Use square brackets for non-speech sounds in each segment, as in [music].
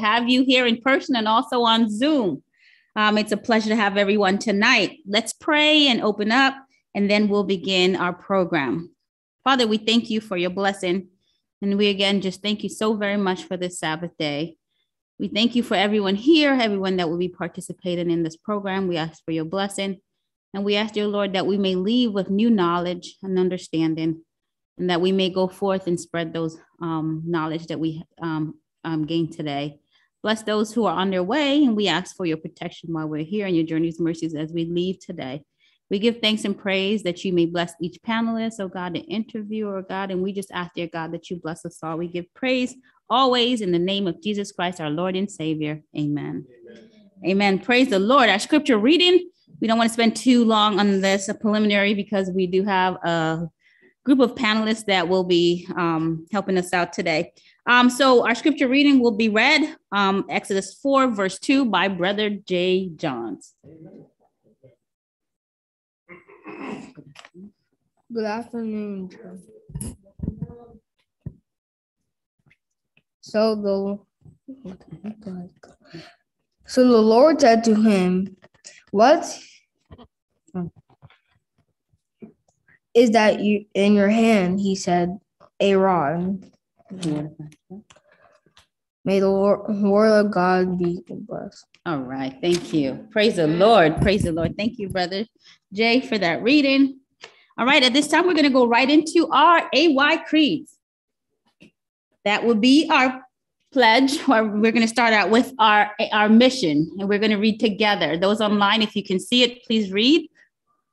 have you here in person and also on Zoom. Um, it's a pleasure to have everyone tonight. Let's pray and open up, and then we'll begin our program. Father, we thank you for your blessing. And we again just thank you so very much for this Sabbath day. We thank you for everyone here, everyone that will be participating in this program. We ask for your blessing. And we ask, dear Lord, that we may leave with new knowledge and understanding, and that we may go forth and spread those um, knowledge that we um, um, gained today. Bless those who are on their way, and we ask for your protection while we're here and your journey's mercies as we leave today. We give thanks and praise that you may bless each panelist, oh God, the interviewer, oh God, and we just ask, dear God, that you bless us all. We give praise always in the name of Jesus Christ, our Lord and Savior. Amen. Amen. Amen. Praise the Lord. Our scripture reading, we don't want to spend too long on this preliminary because we do have a group of panelists that will be um, helping us out today. Um, so our scripture reading will be read um, Exodus 4, verse 2 by Brother Jay Johns. Good afternoon. So the so the Lord said to him, "What is that you in your hand?" He said, "A rod." May the word of God be blessed. All right. Thank you. Praise the Lord. Praise the Lord. Thank you, brother Jay, for that reading. All right. At this time, we're going to go right into our AY creeds. That will be our pledge, or we're going to start out with our, our mission, and we're going to read together. Those online, if you can see it, please read.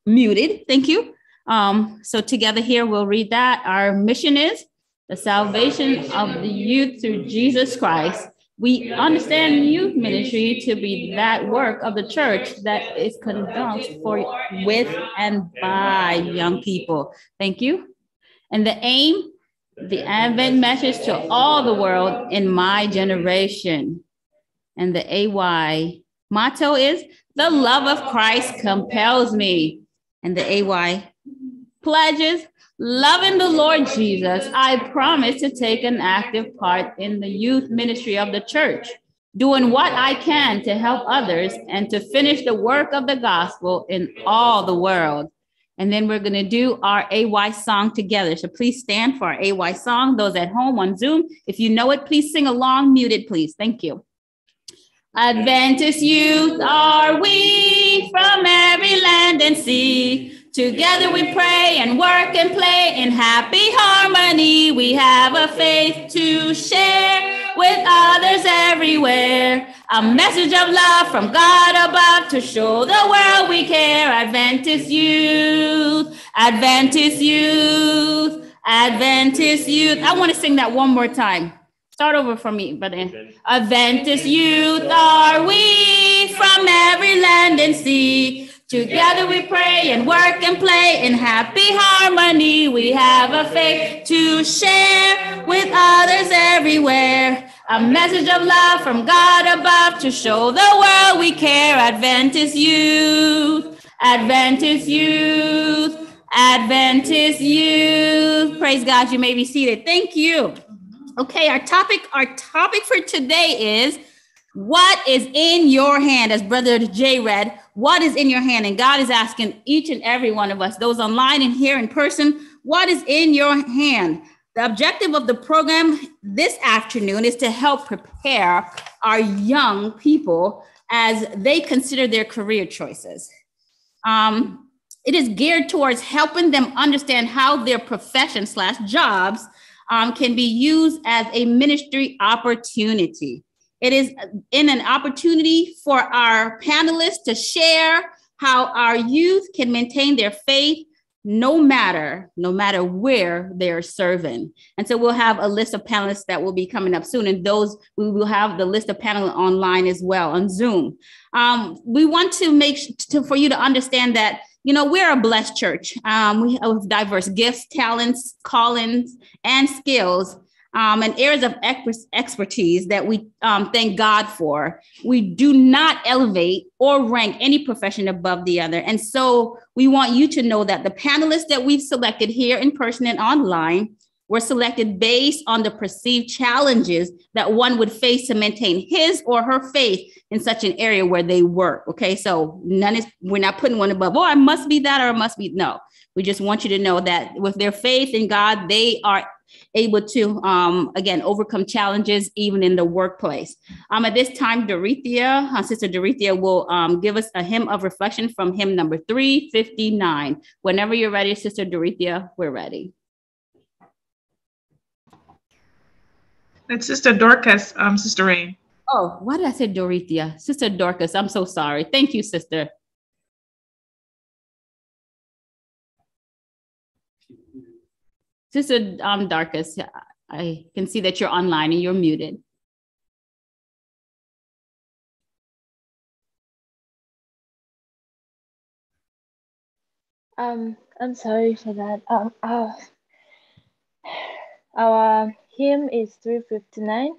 Muted. Thank you. Um, so together here, we'll read that. Our mission is the salvation of the youth through Jesus Christ. We understand youth ministry to be that work of the church that is conducted for with and by young people. Thank you. And the aim, the Advent message to all the world in my generation. And the AY motto is the love of Christ compels me. And the AY pledges Loving the Lord Jesus, I promise to take an active part in the youth ministry of the church, doing what I can to help others and to finish the work of the gospel in all the world. And then we're going to do our AY song together. So please stand for our AY song. Those at home on Zoom, if you know it, please sing along, muted, please. Thank you. Adventist youth are we from every land and sea. Together we pray and work and play in happy harmony. We have a faith to share with others everywhere. A message of love from God above to show the world we care. Adventist youth, Adventist youth, Adventist youth. I want to sing that one more time. Start over for me, brother. Adventist youth are we from every land and sea. Together we pray and work and play in happy harmony. We have a faith to share with others everywhere. A message of love from God above to show the world we care. Adventist youth, Adventist youth, Adventist youth. Praise God, you may be seated. Thank you. Mm-hmm. Okay, our topic, our topic for today is what is in your hand, as Brother Jay read, what is in your hand? And God is asking each and every one of us, those online and here in person, what is in your hand? The objective of the program this afternoon is to help prepare our young people as they consider their career choices. Um, it is geared towards helping them understand how their profession slash jobs um, can be used as a ministry opportunity. It is in an opportunity for our panelists to share how our youth can maintain their faith no matter no matter where they're serving. And so we'll have a list of panelists that will be coming up soon and those we will have the list of panelists online as well on zoom. Um, we want to make to, for you to understand that you know we're a blessed church. Um, we have diverse gifts talents callings and skills um, and areas of expertise that we um, thank God for. We do not elevate or rank any profession above the other. And so we want you to know that the panelists that we've selected here in person and online were selected based on the perceived challenges that one would face to maintain his or her faith in such an area where they work. Okay, so none is we're not putting one above. Oh, I must be that or it must be no. We just want you to know that with their faith in God, they are able to um, again overcome challenges even in the workplace. Um, at this time, Dorothea, uh, Sister Dorothea will um, give us a hymn of reflection from hymn number 359. Whenever you're ready, Sister Dorothea, we're ready. It's Sister Dorcas, um, Sister Rain. Oh, why did I say Dorothea? Sister Dorcas, I'm so sorry. Thank you, Sister. Sister um, Dorcas, I can see that you're online and you're muted. Um, I'm sorry for that. Um, our hymn is 359.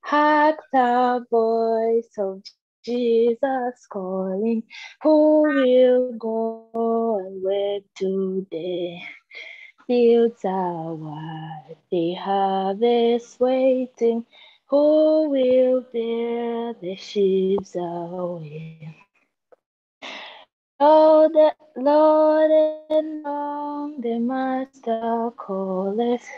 Hark the voice of Jesus calling, who will go work today? Fields are wide, the harvest waiting, who will bear the sheaves away? Oh, the Lord and long the Master calleth,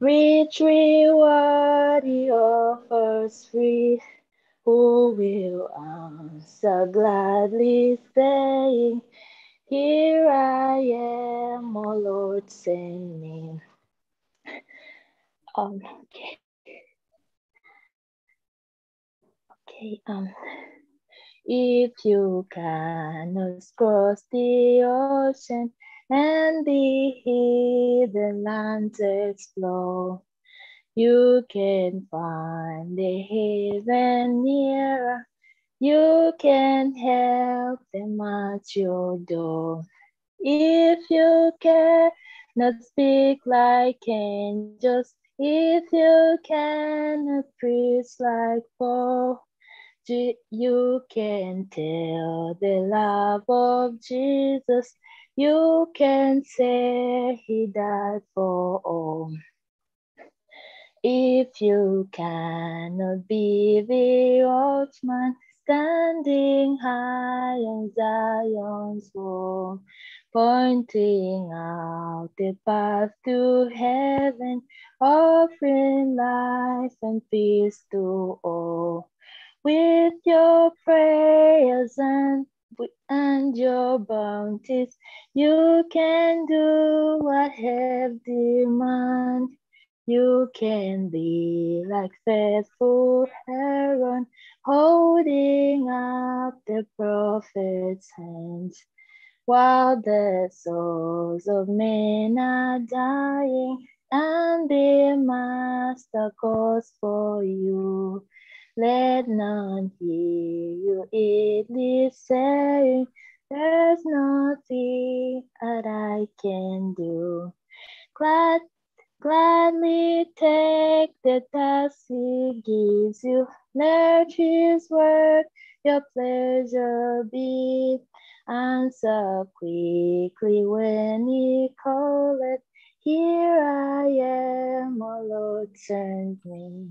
rich reward he offers free who will answer gladly, saying, Here I am, O Lord, send me. Um, okay. Okay, um, if you cannot cross the ocean and the hidden lands explore, you can find the heaven nearer. You can help them at your door. If you can not speak like angels, if you cannot preach like Paul, you can tell the love of Jesus. You can say he died for all. If you cannot be the watchman standing high on Zion's wall, pointing out the path to heaven, offering life and peace to all. With your prayers and and your bounties, you can do what have demand. You can be like faithful Aaron, holding up the prophet's hands. While the souls of men are dying, and the master calls for you. Let none hear you idly saying, There's nothing that I can do. Glad Gladly take the task he gives you. Let his word your pleasure be. Answer quickly when he calleth. Here I am, O Lord, send me.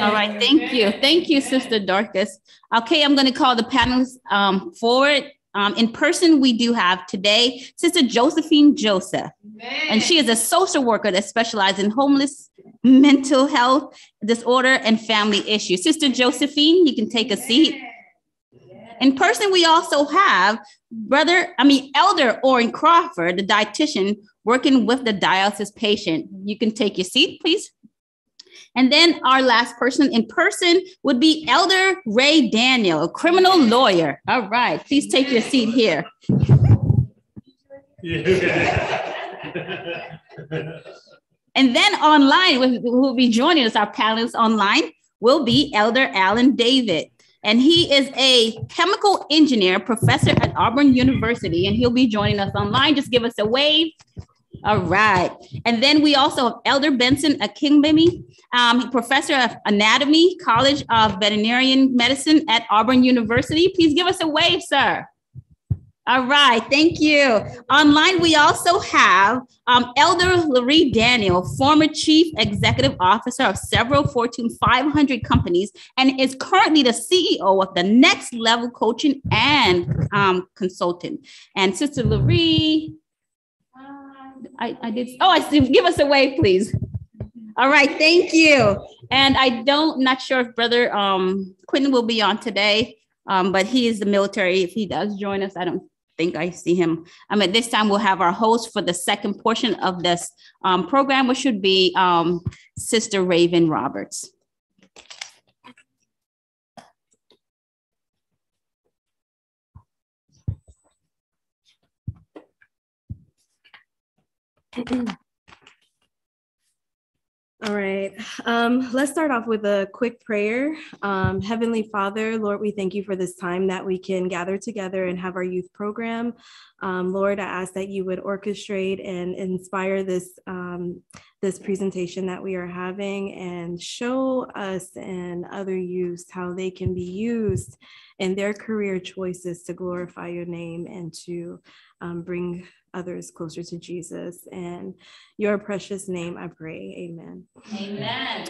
All right, thank you. Thank you, Sister Dorcas. Okay, I'm going to call the panelists um, forward. Um, in person, we do have today Sister Josephine Joseph, Amen. and she is a social worker that specializes in homeless, mental health disorder, and family issues. Sister Josephine, you can take a seat. In person, we also have brother, I mean, Elder Orrin Crawford, the dietitian working with the dialysis patient. You can take your seat, please. And then our last person in person would be Elder Ray Daniel, a criminal lawyer. All right, please take your seat here. [laughs] and then online, who will be joining us, our panelists online, will be Elder Alan David. And he is a chemical engineer professor at Auburn University, and he'll be joining us online. Just give us a wave. All right. And then we also have Elder Benson Akingbemi, um, professor of anatomy, College of Veterinarian Medicine at Auburn University. Please give us a wave, sir. All right, thank you. Online, we also have um, Elder Larry Daniel, former chief executive officer of several Fortune 500 companies, and is currently the CEO of the Next Level Coaching and um, Consultant. And Sister Larry, I, I did. Oh, I see. Give us a wave, please. All right, thank you. And I don't, not sure if Brother um, Quentin will be on today. Um, but he is the military. If he does join us, I don't think I see him. Um, at this time, we'll have our host for the second portion of this um, program, which should be um, Sister Raven Roberts. All right. Um, let's start off with a quick prayer. Um, Heavenly Father, Lord, we thank you for this time that we can gather together and have our youth program. Um, Lord, I ask that you would orchestrate and inspire this um, this presentation that we are having and show us and other youth how they can be used in their career choices to glorify your name and to um, bring others closer to Jesus. And your precious name, I pray. Amen. Amen.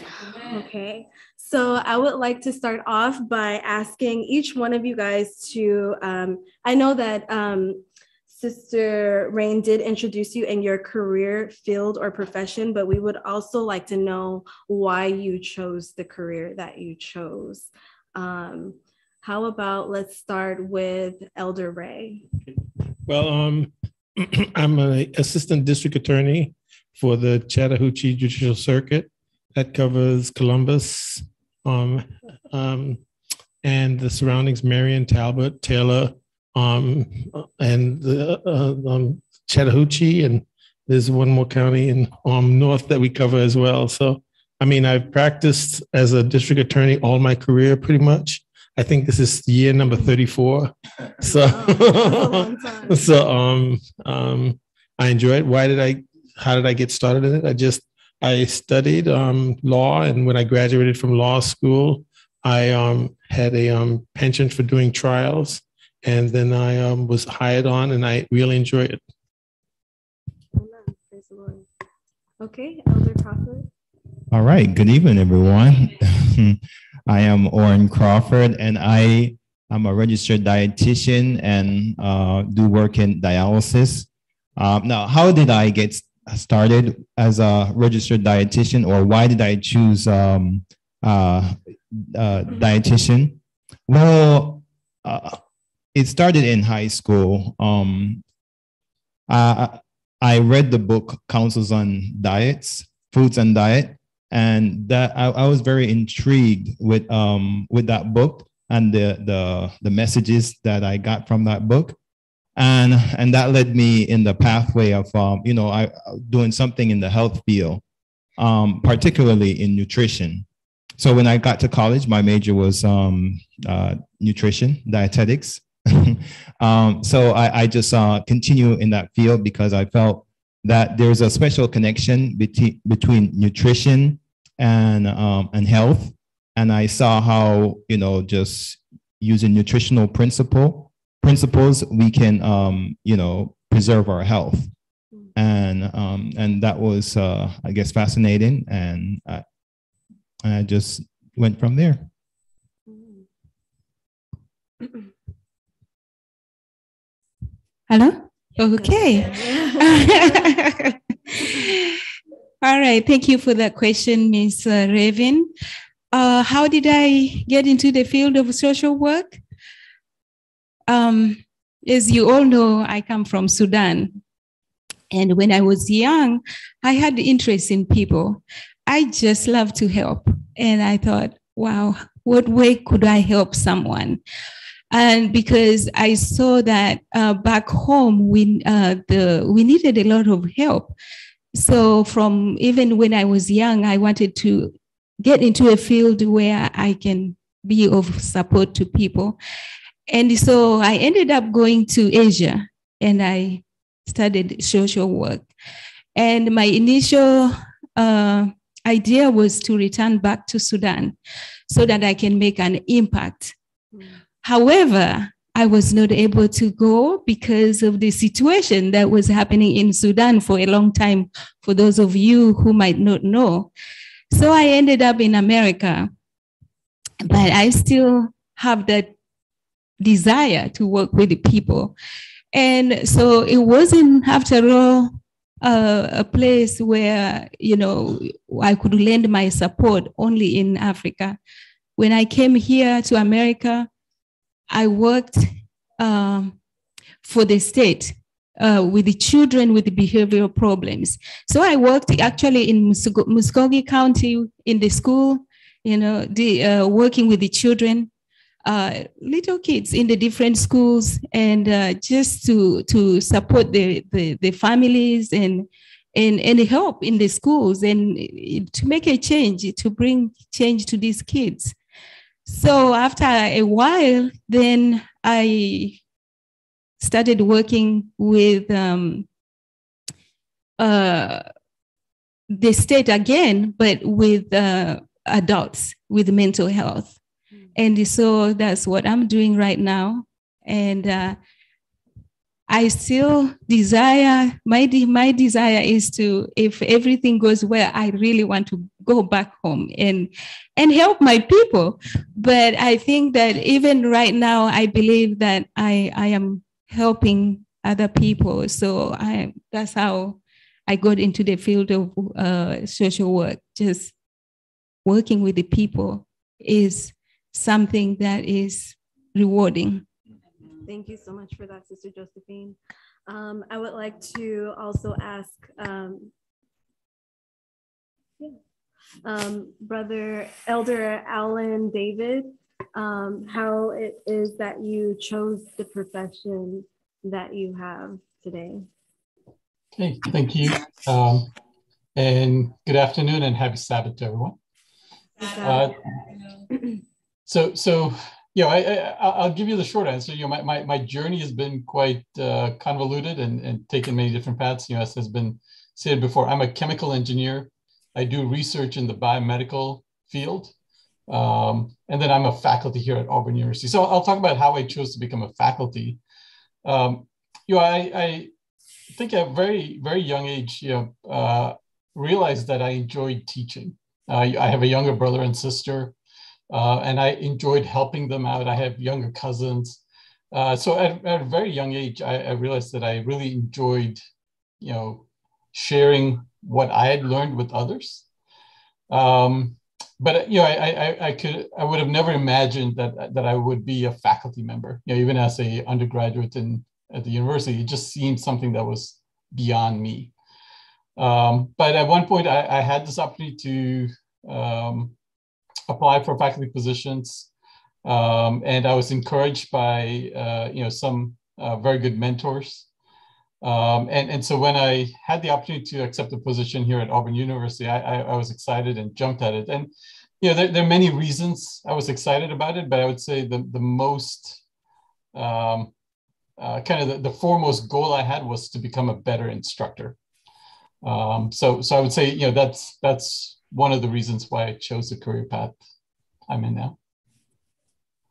Okay. So I would like to start off by asking each one of you guys to, um, I know that um, Sister Rain did introduce you in your career field or profession, but we would also like to know why you chose the career that you chose. Um, how about let's start with Elder Ray? Well, um, [clears throat] I'm an assistant district attorney for the Chattahoochee Judicial Circuit. That covers Columbus um, um, and the surroundings, Marion, Talbot, Taylor, um, and the, uh, um, Chattahoochee. And there's one more county in um, north that we cover as well. So, I mean, I've practiced as a district attorney all my career pretty much. I think this is year number 34. [laughs] So, [laughs] so um, um, I enjoy it. Why did I, how did I get started in it? I just, I studied um, law. And when I graduated from law school, I um, had a um, penchant for doing trials. And then I um, was hired on and I really enjoy it. Okay, Elder Crawford. All right. Good evening, everyone. [laughs] I am Orrin Crawford, and I am a registered dietitian and uh, do work in dialysis. Um, now, how did I get started as a registered dietitian, or why did I choose um, uh, uh, dietitian? Well, uh, it started in high school. Um, I, I read the book Counsels on Diets, Foods and Diet, and that I, I was very intrigued with um with that book and the the the messages that I got from that book, and and that led me in the pathway of um you know I doing something in the health field, um particularly in nutrition. So when I got to college, my major was um, uh, nutrition, dietetics. [laughs] um, so I, I just uh, continue in that field because I felt that there's a special connection between between nutrition and um, and health. And I saw how you know just using nutritional principle principles we can um, you know preserve our health. And um, and that was uh, I guess fascinating, and I, I just went from there. [clears throat] Hello. Okay. [laughs] All right. Thank you for that question, Ms. Uh, Raven. Uh, how did I get into the field of social work? Um, as you all know, I come from Sudan. And when I was young, I had interest in people. I just love to help. And I thought, wow, what way could I help someone? And because I saw that uh, back home we uh, the we needed a lot of help. So from even when I was young, I wanted to get into a field where I can be of support to people, and so I ended up going to Asia and I studied social work. And my initial uh, idea was to return back to Sudan so that I can make an impact. Mm. However, I was not able to go because of the situation that was happening in Sudan for a long time, for those of you who might not know. So I ended up in America, but I still have that desire to work with the people. And so it wasn't, after all, uh, a place where, you know, I could lend my support only in Africa. When I came here to America, I worked um, for the state uh, with the children with the behavioral problems. So I worked actually in Muscogee County in the school, you know, the, uh, working with the children uh, little kids in the different schools and uh, just to to support the, the, the families and and and help in the schools and to make a change to bring change to these kids so after a while then i started working with um, uh, the state again but with uh, adults with mental health and so that's what I'm doing right now. And uh, I still desire, my, de- my desire is to, if everything goes well, I really want to go back home and, and help my people. But I think that even right now, I believe that I, I am helping other people. So I, that's how I got into the field of uh, social work, just working with the people is something that is rewarding. Thank you so much for that, Sister Josephine. Um, I would like to also ask um, yeah, um, Brother Elder Alan David um, how it is that you chose the profession that you have today. Okay, thank you. Um, and good afternoon and happy Sabbath to everyone. Uh, so, so you know, I, will give you the short answer. You know, my, my, my journey has been quite uh, convoluted and, and taken many different paths. You know, as has been said before, I'm a chemical engineer. I do research in the biomedical field. Um, and then I'm a faculty here at Auburn University. So I'll talk about how I chose to become a faculty. Um, you know, I, I think at a very, very young age, you know, uh, realized that I enjoyed teaching. Uh, I have a younger brother and sister uh, and I enjoyed helping them out. I have younger cousins. Uh, so at, at, a very young age, I, I, realized that I really enjoyed, you know, sharing what I had learned with others. Um, but you know, I, I, I could, I would have never imagined that that I would be a faculty member. You know, even as a undergraduate in at the university, it just seemed something that was beyond me. Um, but at one point, I, I had this opportunity to um, apply for faculty positions. Um, and I was encouraged by, uh, you know, some uh, very good mentors. Um, and, and so when I had the opportunity to accept a position here at Auburn University, I, I, I was excited and jumped at it. And, you know, there, there, are many reasons I was excited about it, but I would say the, the most, um, uh, kind of the, the, foremost goal I had was to become a better instructor. Um, so, so I would say, you know, that's, that's one of the reasons why I chose the career path I'm in now.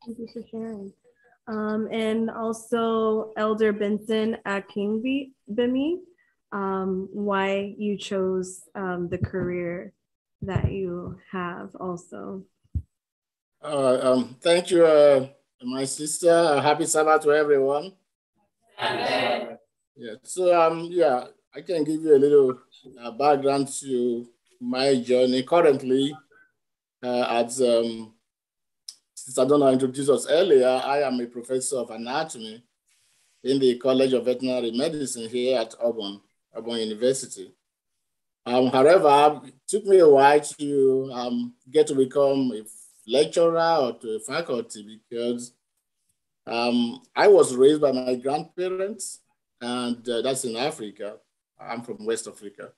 Thank you for sharing. Um, and also Elder Benson Akingbemi, um, why you chose um, the career that you have also. Uh, um, thank you, uh, my sister. happy Sabbath to everyone. Amen. Yeah, so um, yeah, I can give you a little uh, background to my journey currently uh, at, um, since I don't know, introduced us earlier, I am a professor of anatomy in the College of Veterinary Medicine here at Auburn, Auburn University. Um, however, it took me a while to um, get to become a lecturer or to a faculty because um, I was raised by my grandparents, and uh, that's in Africa. I'm from West Africa.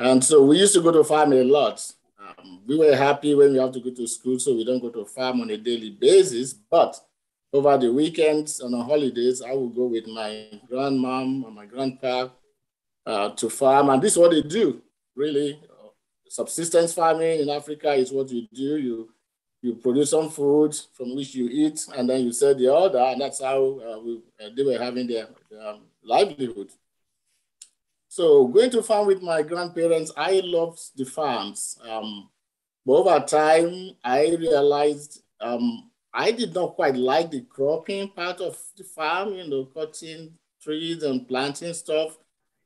And so we used to go to farm a lot. Um, we were happy when we have to go to school, so we don't go to farm on a daily basis. But over the weekends and on holidays, I would go with my grandmom and my grandpa uh, to farm. And this is what they do, really. Subsistence farming in Africa is what you do. You you produce some food from which you eat, and then you sell the other, and that's how uh, we, uh, they were having their um, livelihood. So going to farm with my grandparents, I loved the farms. Um, but over time, I realized um, I did not quite like the cropping part of the farm, you know, cutting trees and planting stuff.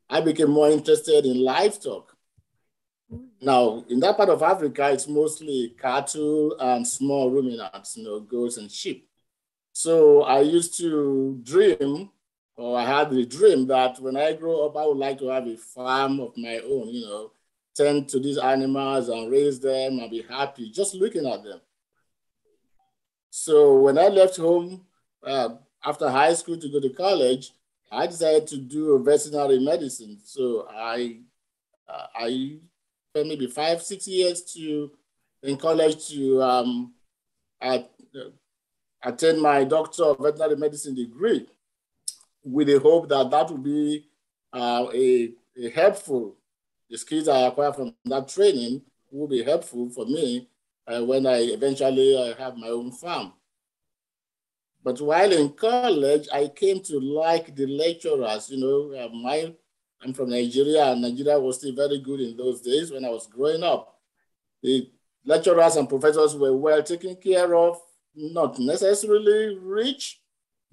I became more interested in livestock. Now, in that part of Africa, it's mostly cattle and small ruminants, you know, goats and sheep. So I used to dream, or I had the dream that when I grow up, I would like to have a farm of my own, you know, tend to these animals and raise them and be happy just looking at them. So when I left home uh, after high school to go to college, I decided to do veterinary medicine. So I, uh, I spent maybe five, six years to in college to um, at, uh, attend my doctor of veterinary medicine degree with the hope that that will be uh, a, a helpful, the skills I acquired from that training will be helpful for me uh, when I eventually uh, have my own farm. But while in college, I came to like the lecturers. You know, uh, my I'm from Nigeria, and Nigeria was still very good in those days when I was growing up. The lecturers and professors were well taken care of, not necessarily rich,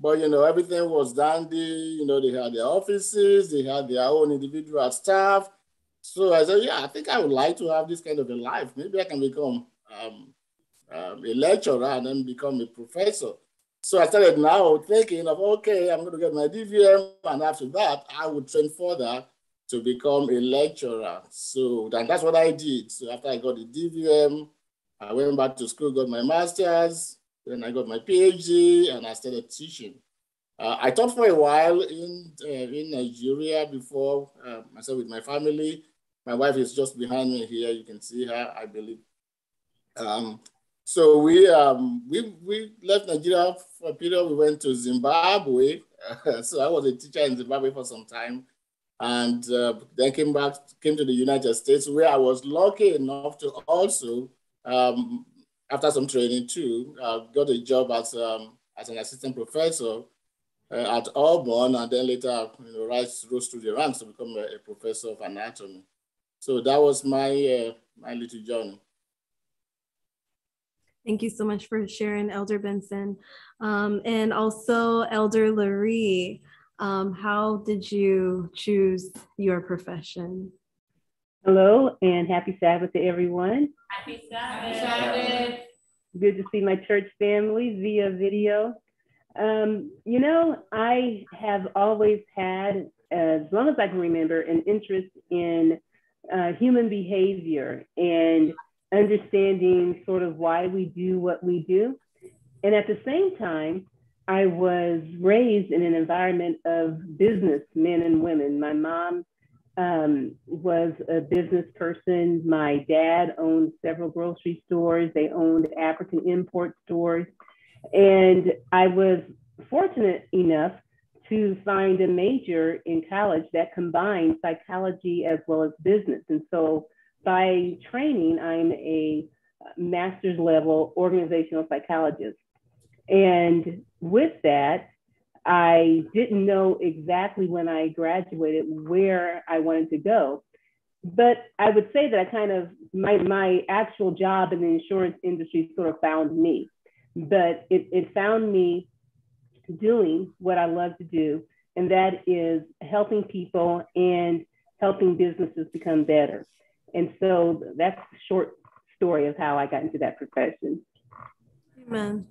but you know, everything was dandy. You know, they had their offices, they had their own individual staff. So I said, yeah, I think I would like to have this kind of a life. Maybe I can become um, um, a lecturer and then become a professor. So I started now thinking of, okay, I'm going to get my DVM. And after that, I would train further to become a lecturer. So and that's what I did. So after I got the DVM, I went back to school, got my master's, then I got my PhD, and I started teaching. Uh, I taught for a while in, uh, in Nigeria before uh, myself with my family. My wife is just behind me here. You can see her, I believe. Um, so we um, we we left Nigeria for a period. We went to Zimbabwe. [laughs] so I was a teacher in Zimbabwe for some time, and uh, then came back came to the United States, where I was lucky enough to also, um, after some training too, uh, got a job as um, as an assistant professor uh, at Auburn, and then later you know rise rose through the ranks to become a, a professor of anatomy. So that was my uh, my little journey. Thank you so much for sharing, Elder Benson. Um, and also, Elder Larry, um, how did you choose your profession? Hello, and happy Sabbath to everyone. Happy Sabbath. Good to see my church family via video. Um, you know, I have always had, as long as I can remember, an interest in uh, human behavior and understanding sort of why we do what we do. And at the same time, I was raised in an environment of business men and women. My mom um, was a business person. My dad owned several grocery stores. They owned African import stores. And I was fortunate enough to find a major in college that combined psychology as well as business. And so by training, I'm a master's level organizational psychologist. And with that, I didn't know exactly when I graduated where I wanted to go. But I would say that I kind of, my, my actual job in the insurance industry sort of found me. But it, it found me doing what I love to do, and that is helping people and helping businesses become better. And so that's a short story of how I got into that profession. Amen.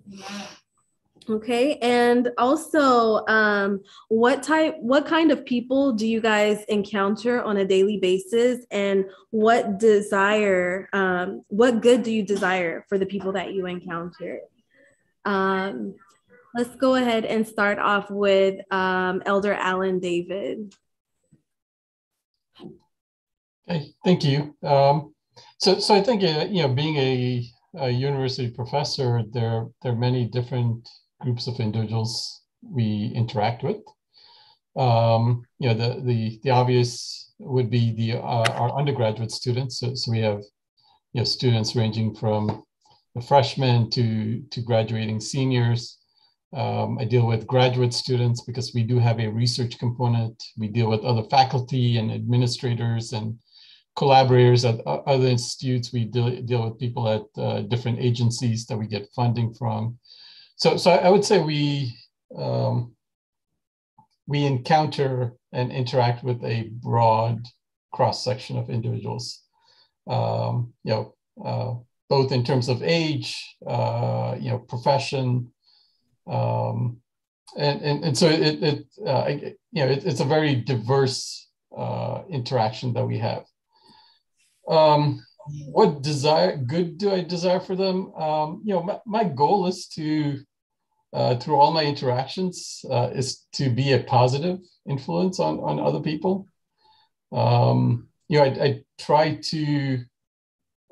Okay, and also, um, what type, what kind of people do you guys encounter on a daily basis, and what desire, um, what good do you desire for the people that you encounter? Um, let's go ahead and start off with um, Elder Alan David. Okay, thank you. Um, so, so I think uh, you know, being a, a, university professor, there there are many different groups of individuals we interact with. Um, you know, the the the obvious would be the uh, our undergraduate students. So, so we have you know students ranging from the freshmen to, to graduating seniors. Um, I deal with graduate students because we do have a research component. We deal with other faculty and administrators and collaborators at other institutes. We deal, deal with people at uh, different agencies that we get funding from. So, so I would say we um, we encounter and interact with a broad cross section of individuals. Um, you know, uh, both in terms of age, uh, you know, profession, um, and, and and so it, it uh, you know it, it's a very diverse uh, interaction that we have. Um, what desire good do I desire for them? Um, you know, my, my goal is to uh, through all my interactions uh, is to be a positive influence on on other people. Um, you know, I, I try to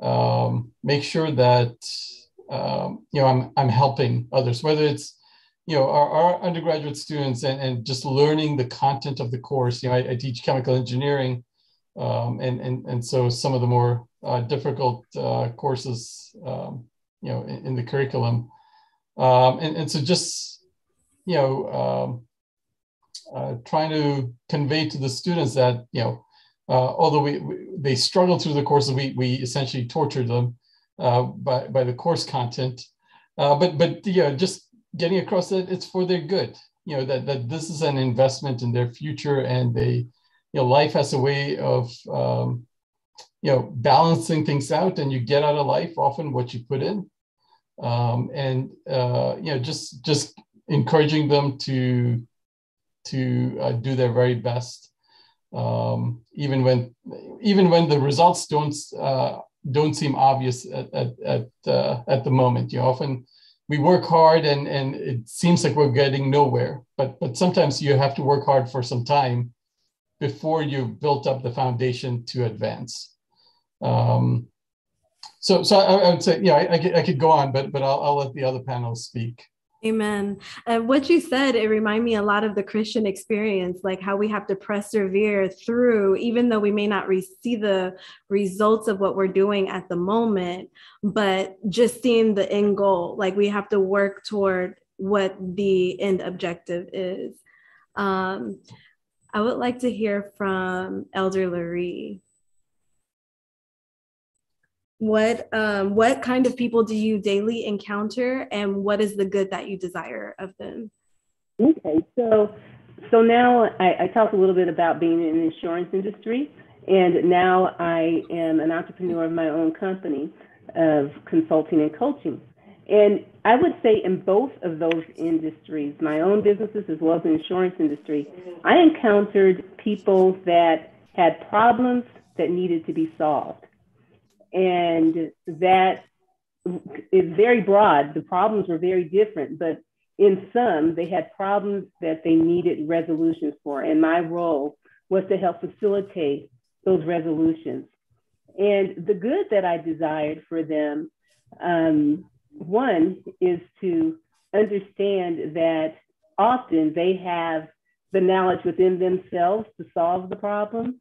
um, make sure that um, you know I'm I'm helping others, whether it's you know our, our undergraduate students and, and just learning the content of the course. You know, I, I teach chemical engineering, um, and and and so some of the more uh, difficult uh, courses, um, you know, in, in the curriculum, um, and and so just you know. Um, uh, trying to convey to the students that you know uh, although we, we, they struggle through the course, we, we essentially torture them uh, by, by the course content. Uh, but but yeah, just getting across that it's for their good. You know that that this is an investment in their future, and they, you know, life has a way of um, you know balancing things out, and you get out of life often what you put in, um, and uh, you know just just encouraging them to to uh, do their very best um, even when even when the results don't uh, don't seem obvious at at at, uh, at the moment. You often we work hard and and it seems like we're getting nowhere, but but sometimes you have to work hard for some time before you've built up the foundation to advance. Um, so so I, I, would say yeah I, I, could, I could go on, but but I'll, I'll let the other panelists speak. Amen. Uh, what you said, it reminded me a lot of the Christian experience, like how we have to persevere through, even though we may not re- see the results of what we're doing at the moment, but just seeing the end goal. Like we have to work toward what the end objective is. Um, I would like to hear from Elder Larry what um, what kind of people do you daily encounter and what is the good that you desire of them? Okay so so now I, I talked a little bit about being in the insurance industry and now i am an entrepreneur of my own company of consulting and coaching. And i would say in both of those industries my own businesses as well as the insurance industry i encountered people that had problems that needed to be solved and that is very broad. The problems were very different, but in some, they had problems that they needed resolutions for. And my role was to help facilitate those resolutions. And the good that I desired for them, um, one is to understand that often they have the knowledge within themselves to solve the problem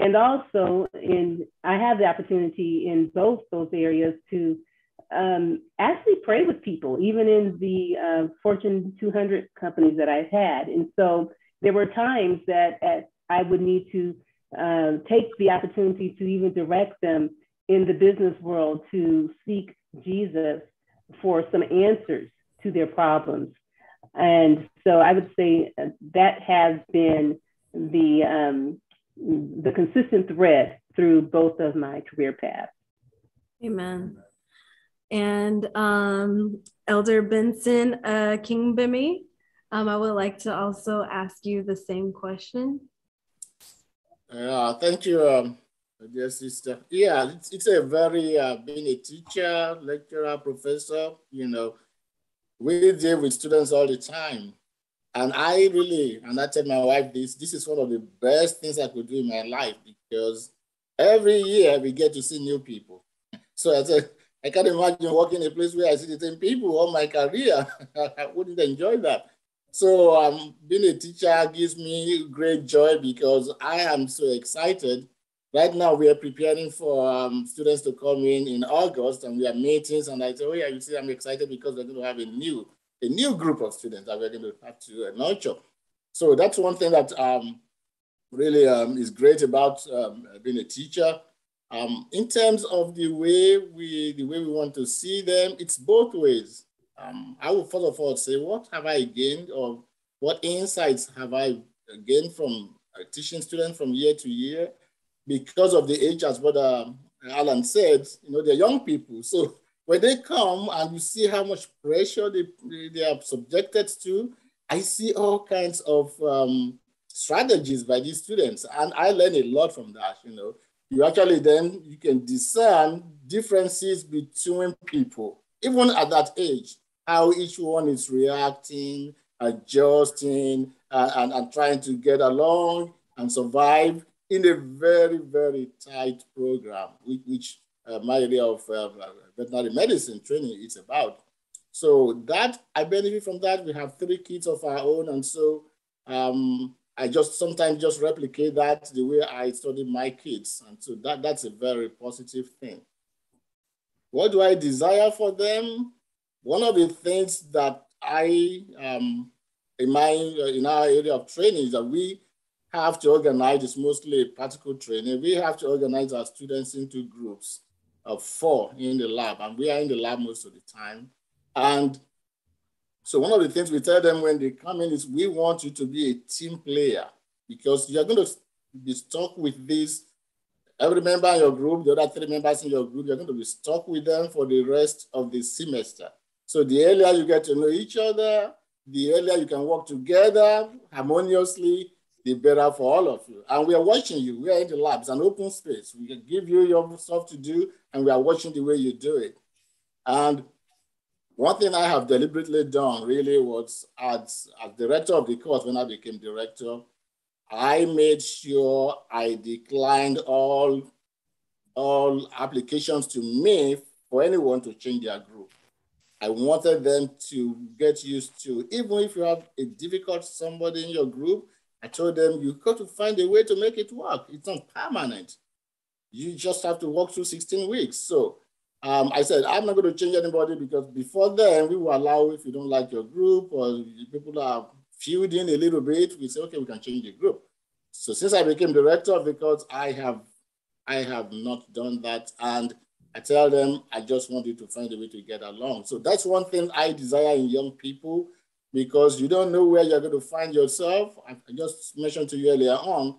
and also in i have the opportunity in both those areas to um, actually pray with people even in the uh, fortune 200 companies that i've had. And so there were times that at, i would need to uh, take the opportunity to even direct them in the business world to seek jesus for some answers to their problems. And so i would say that has been the um, the consistent thread through both of my career paths. Amen. And um, Elder Benson uh, Kingbemi, um, I would like to also ask you the same question. Yeah, thank you, um, dear sister. Yeah, it's, it's a very, uh, being a teacher, lecturer, professor, you know, we deal with students all the time. And I really, and I tell my wife this, this is one of the best things I could do in my life because every year we get to see new people. So I said, I can't imagine working in a place where I see the same people all my career. [laughs] I wouldn't enjoy that. So um, being a teacher gives me great joy because I am so excited right now we are preparing for um, students to come in in August and we have meetings and I say, oh yeah, you see, I'm excited because we're going to have a new, a new group of students that we're going to have to uh, nurture. So that's one thing that um, really um, is great about um, being a teacher. Um, in terms of the way we the way we want to see them, it's both ways. Um, I will first of all say, what have I gained or what insights have I gained from uh, teaching students from year to year? Because of the age, as Brother Alan said, you know, they're young people. So when they come and you see how much pressure they, they are subjected to, I see all kinds of um, strategies by these students. And I learn a lot from that, you know. You actually then, you can discern differences between people, even at that age, how each one is reacting, adjusting, uh, and, and trying to get along and survive in a very, very tight program, which, which my area of uh, veterinary medicine training is about. So that I benefit from that. We have three kids of our own, and so um, I just sometimes just replicate that the way I study my kids, and so that that's a very positive thing. What do I desire for them? One of the things that I um, in my in our area of training is that we have to organize. It's mostly practical training. We have to organize our students into groups of four in the lab, and we are in the lab most of the time. And so one of the things we tell them when they come in is we want you to be a team player because you're going to be stuck with this. Every member in your group, the other three members in your group, you're going to be stuck with them for the rest of the semester. So the earlier you get to know each other, the earlier you can work together harmoniously, the better for all of you. And we are watching you. We are in the labs, an open space. We can give you your stuff to do, and we are watching the way you do it. And one thing I have deliberately done really was as, as director of the course, when I became director, I made sure I declined all, all applications to me for anyone to change their group. I wanted them to get used to, even if you have a difficult somebody in your group, I told them you've got to find a way to make it work. It's not permanent. You just have to work through 16 weeks. So um, I said, I'm not going to change anybody because before then, we will allow if you don't like your group or people are feuding a little bit, we say, okay, we can change the group. So since I became director, because I have, I have not done that, and I tell them, I just want you to find a way to get along. So that's one thing I desire in young people because you don't know where you're going to find yourself. I just mentioned to you earlier on,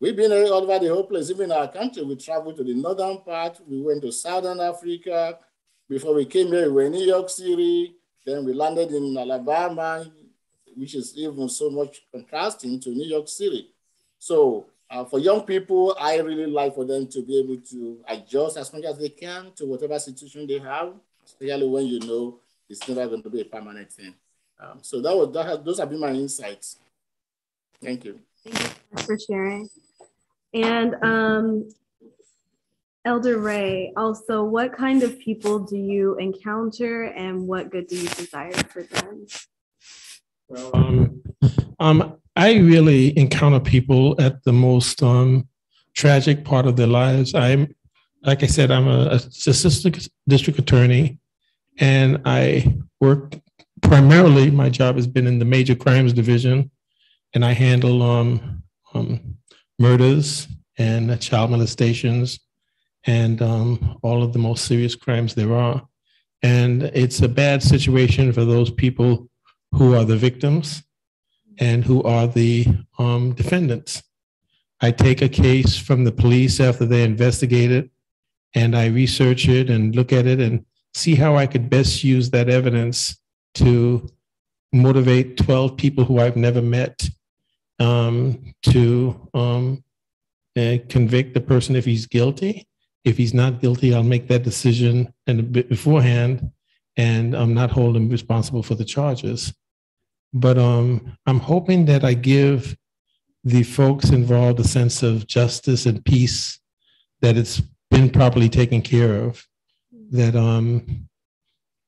We've been all over the whole place, even our country. We traveled to the northern part, we went to Southern Africa. Before we came here, we were in New York City. Then we landed in Alabama, which is even so much contrasting to New York City. So uh, for young people, I really like for them to be able to adjust as much as they can to whatever situation they have, especially when you know it's never going to be a permanent thing. Um, so that was that. Has, those have been my insights. Thank you. Thank you for sharing. And um, Elder Ray, also, what kind of people do you encounter and what good do you desire for them? Well, um, um, I really encounter people at the most um, tragic part of their lives. I'm, like I said, I'm a, assistant district attorney, and I work primarily. My job has been in the major crimes division, and I handle um, um, murders and child molestations and um, all of the most serious crimes there are. And it's a bad situation for those people who are the victims and who are the um, defendants. I take a case from the police after they investigate it and I research it and look at it and see how I could best use that evidence to motivate 12 people who I've never met um, to um, uh, convict the person if he's guilty. If he's not guilty, I'll make that decision and a bit beforehand, and I'm not holding him responsible for the charges. But um, I'm hoping that I give the folks involved a sense of justice and peace, that it's been properly taken care of, that um,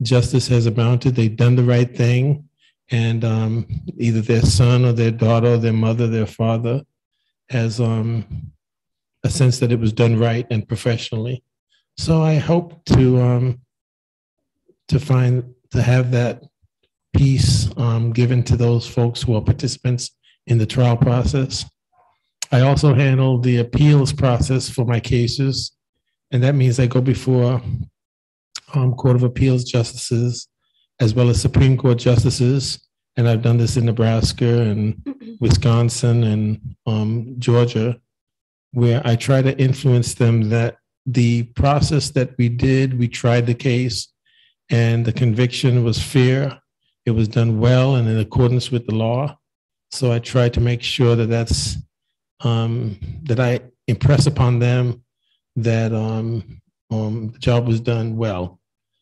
justice has amounted, they've done the right thing, and um, either their son or their daughter, or their mother, their father has um, a sense that it was done right and professionally. So I hope to um, to find to have that peace um, given to those folks who are participants in the trial process. I also handle the appeals process for my cases, and that means I go before um, Court of Appeals justices as well as Supreme Court justices. And I've done this in Nebraska and [clears throat] Wisconsin and um, Georgia, where I try to influence them that the process that we did, we tried the case, and the conviction was fair. It was done well and in accordance with the law. So I try to make sure that that's um, that I impress upon them that um, um, the job was done well.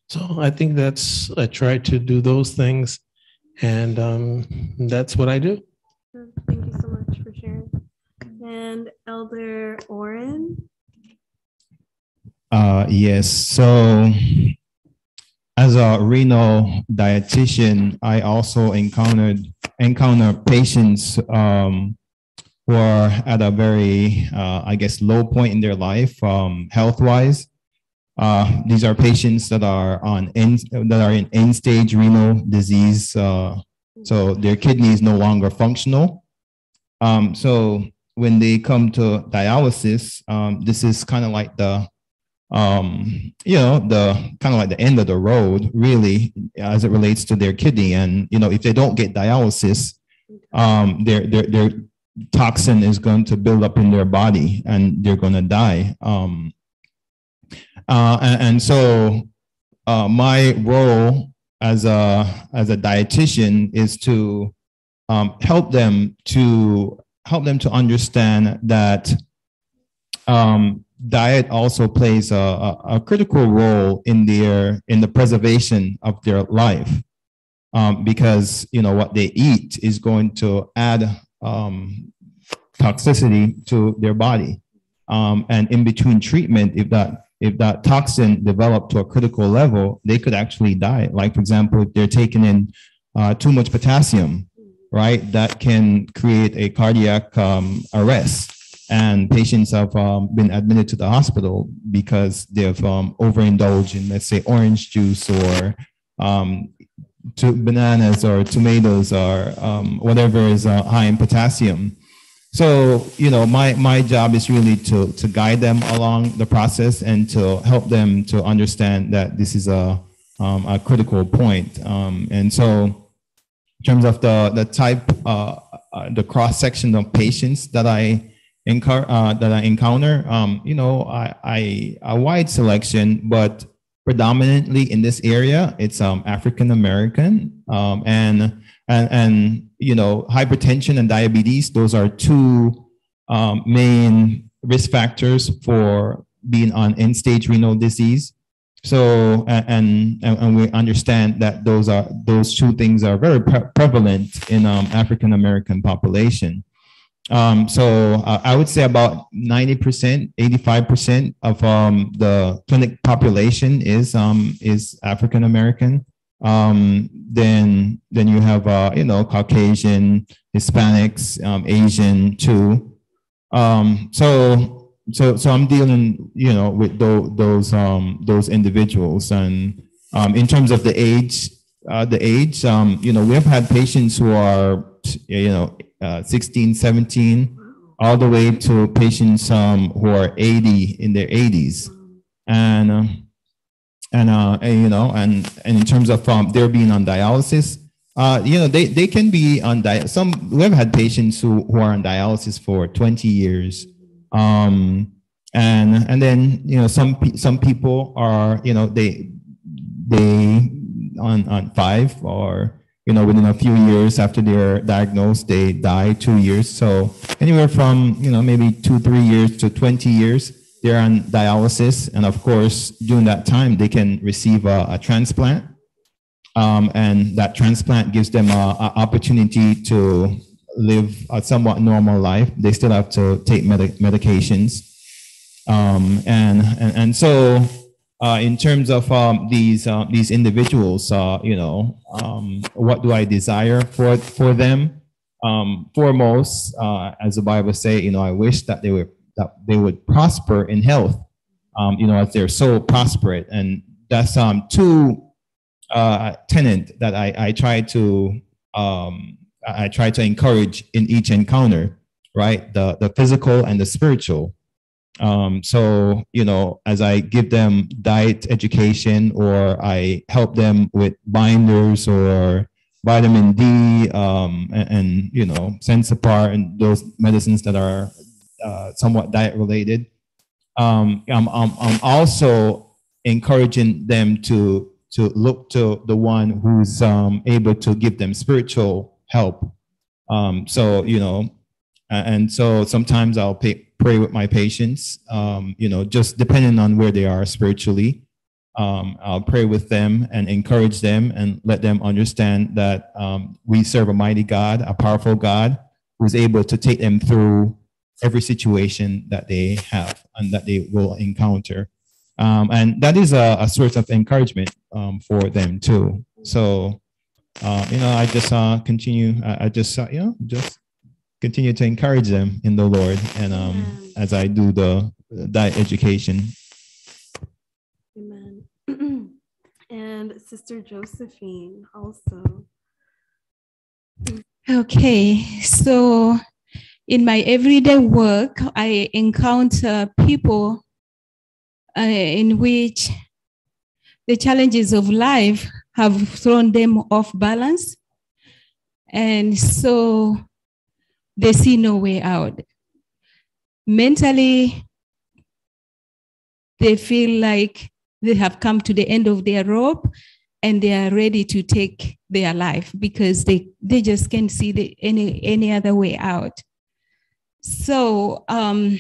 So I think that's I try to do those things, and um, that's what I do. Thank you so much for sharing. And Elder Oren. Uh, yes. So, as a renal dietitian, I also encountered encounter patients um, who are at a very, uh, I guess, low point in their life, um, health wise. Uh, these are patients that are on end, that are in end stage renal disease. Uh, so their kidney is no longer functional. Um, so when they come to dialysis, um, this is kind of like the um, you know, the kind of like the end of the road, really, as it relates to their kidney. And you know, if they don't get dialysis, um, their their their toxin is going to build up in their body, and they're going to die. Uh, and, and, so, uh, my role as a as a dietitian is to um, help them to help them to understand that um, diet also plays a, a, a, critical role in their in the preservation of their life. Um, because you know what they eat is going to add um, toxicity to their body. Um, and in between treatment if that if that toxin developed to a critical level they could actually die like for example if they're taking in uh, too much potassium right that can create a cardiac um, arrest and patients have um, been admitted to the hospital because they've um, overindulged in, let's say, orange juice or um, bananas or tomatoes or um, whatever is uh, high in potassium. So, you know, my, my job is really to, to guide them along the process and to help them to understand that this is a, um, a critical point. Um, and so, in terms of the, the type, uh, uh, the cross section of patients that I uh, that I encounter, um, you know, I, I a wide selection, but predominantly in this area, it's um, African American, um, and and and you know, hypertension and diabetes. Those are two um, main risk factors for being on end stage renal disease. So and, and and we understand that those are those two things are very pre prevalent in um, African American population. Um, so uh, I would say about 90%, 85% of um, the clinic population is um, is African American. Um, then then you have uh, you know Caucasian, Hispanics, um, Asian too. Um, so so so I'm dealing you know with those those um, those individuals and um, in terms of the age uh, the age um, you know we have had patients who are you know uh, 16, 17, all the way to patients um, who are 80 in their 80s. And, uh, and, uh, and, you know, and, and in terms of um, their being on dialysis, uh, you know, they, they can be on dialysis. Some, we've had patients who, who are on dialysis for 20 years. Um, and, and then, you know, some, some people are, you know, they, they on, on five or you know, within a few years after they're diagnosed, they die two years. So anywhere from, you know, maybe two, three years to 20 years, they're on dialysis. And of course, during that time, they can receive a, a transplant. Um, and that transplant gives them an opportunity to live a somewhat normal life. They still have to take med- medications. Um, and, and, and so uh, in terms of um, these uh, these individuals, uh, you know, um, what do I desire for for them? Um, foremost, uh, as the Bible say, you know, I wish that they were that they would prosper in health, um, you know, as their soul prospered. And that's um, two uh, tenant that I, I try to um, I try to encourage in each encounter, right? The the physical and the spiritual. Um, so you know, as I give them diet education or I help them with binders or vitamin D um, and, and, you know Sensipar and those medicines that are uh, somewhat diet related. Um, I'm, I'm, I'm also encouraging them to to look to the one who's um, able to give them spiritual help. Um, so you know, and so sometimes I'll pay, pray with my patients. Um, you know, just depending on where they are spiritually. Um, I'll pray with them and encourage them and let them understand that um, we serve a mighty God, a powerful God who's able to take them through every situation that they have and that they will encounter. Um, and that is a, a source of encouragement um, for them too. So, uh, you know, I just uh, continue, I, I just, uh, you know, just continue to encourage them in the Lord. And um, as I do the that education. Amen. [clears throat] and Sister Josephine also. Okay, so in my everyday work, I encounter people uh, in which the challenges of life have thrown them off balance. And so they see no way out. Mentally, they feel like they have come to the end of their rope and they are ready to take their life because they, they just can't see the, any, any other way out. So, um,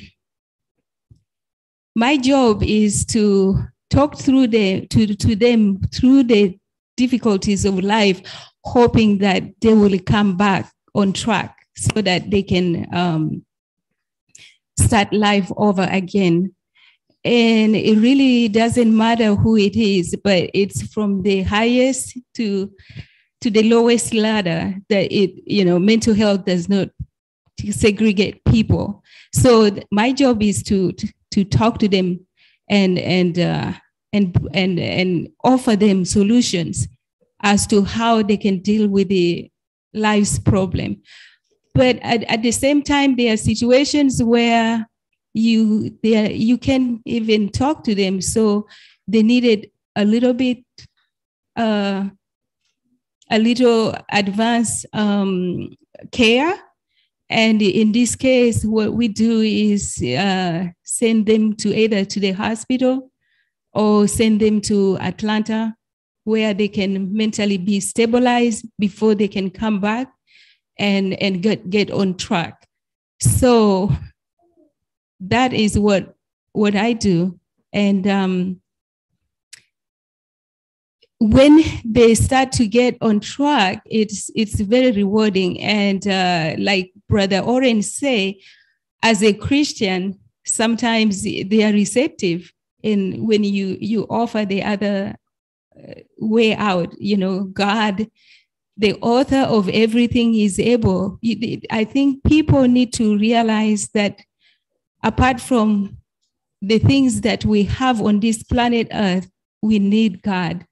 my job is to talk through the to, to them through the difficulties of life hoping that they will come back on track so that they can um, start life over again. And it really doesn't matter who it is but it's from the highest to to the lowest ladder that it you know mental health does not segregate people. So my job is to to talk to them and and uh, and and and offer them solutions as to how they can deal with the life's problem. But at, at the same time there are situations where you there you can even talk to them. So they needed a little bit uh, a little advanced um, care and in this case, what we do is uh, send them to either to the hospital or send them to Atlanta, where they can mentally be stabilized before they can come back and, and get, get on track. So that is what what I do. And um, when they start to get on track, it's it's very rewarding. And uh, like Brother Oren say, as a Christian, sometimes they are receptive in when you you offer the other uh, way out. You know, God, the author of everything, is able. I think people need to realize that apart from the things that we have on this planet Earth, we need God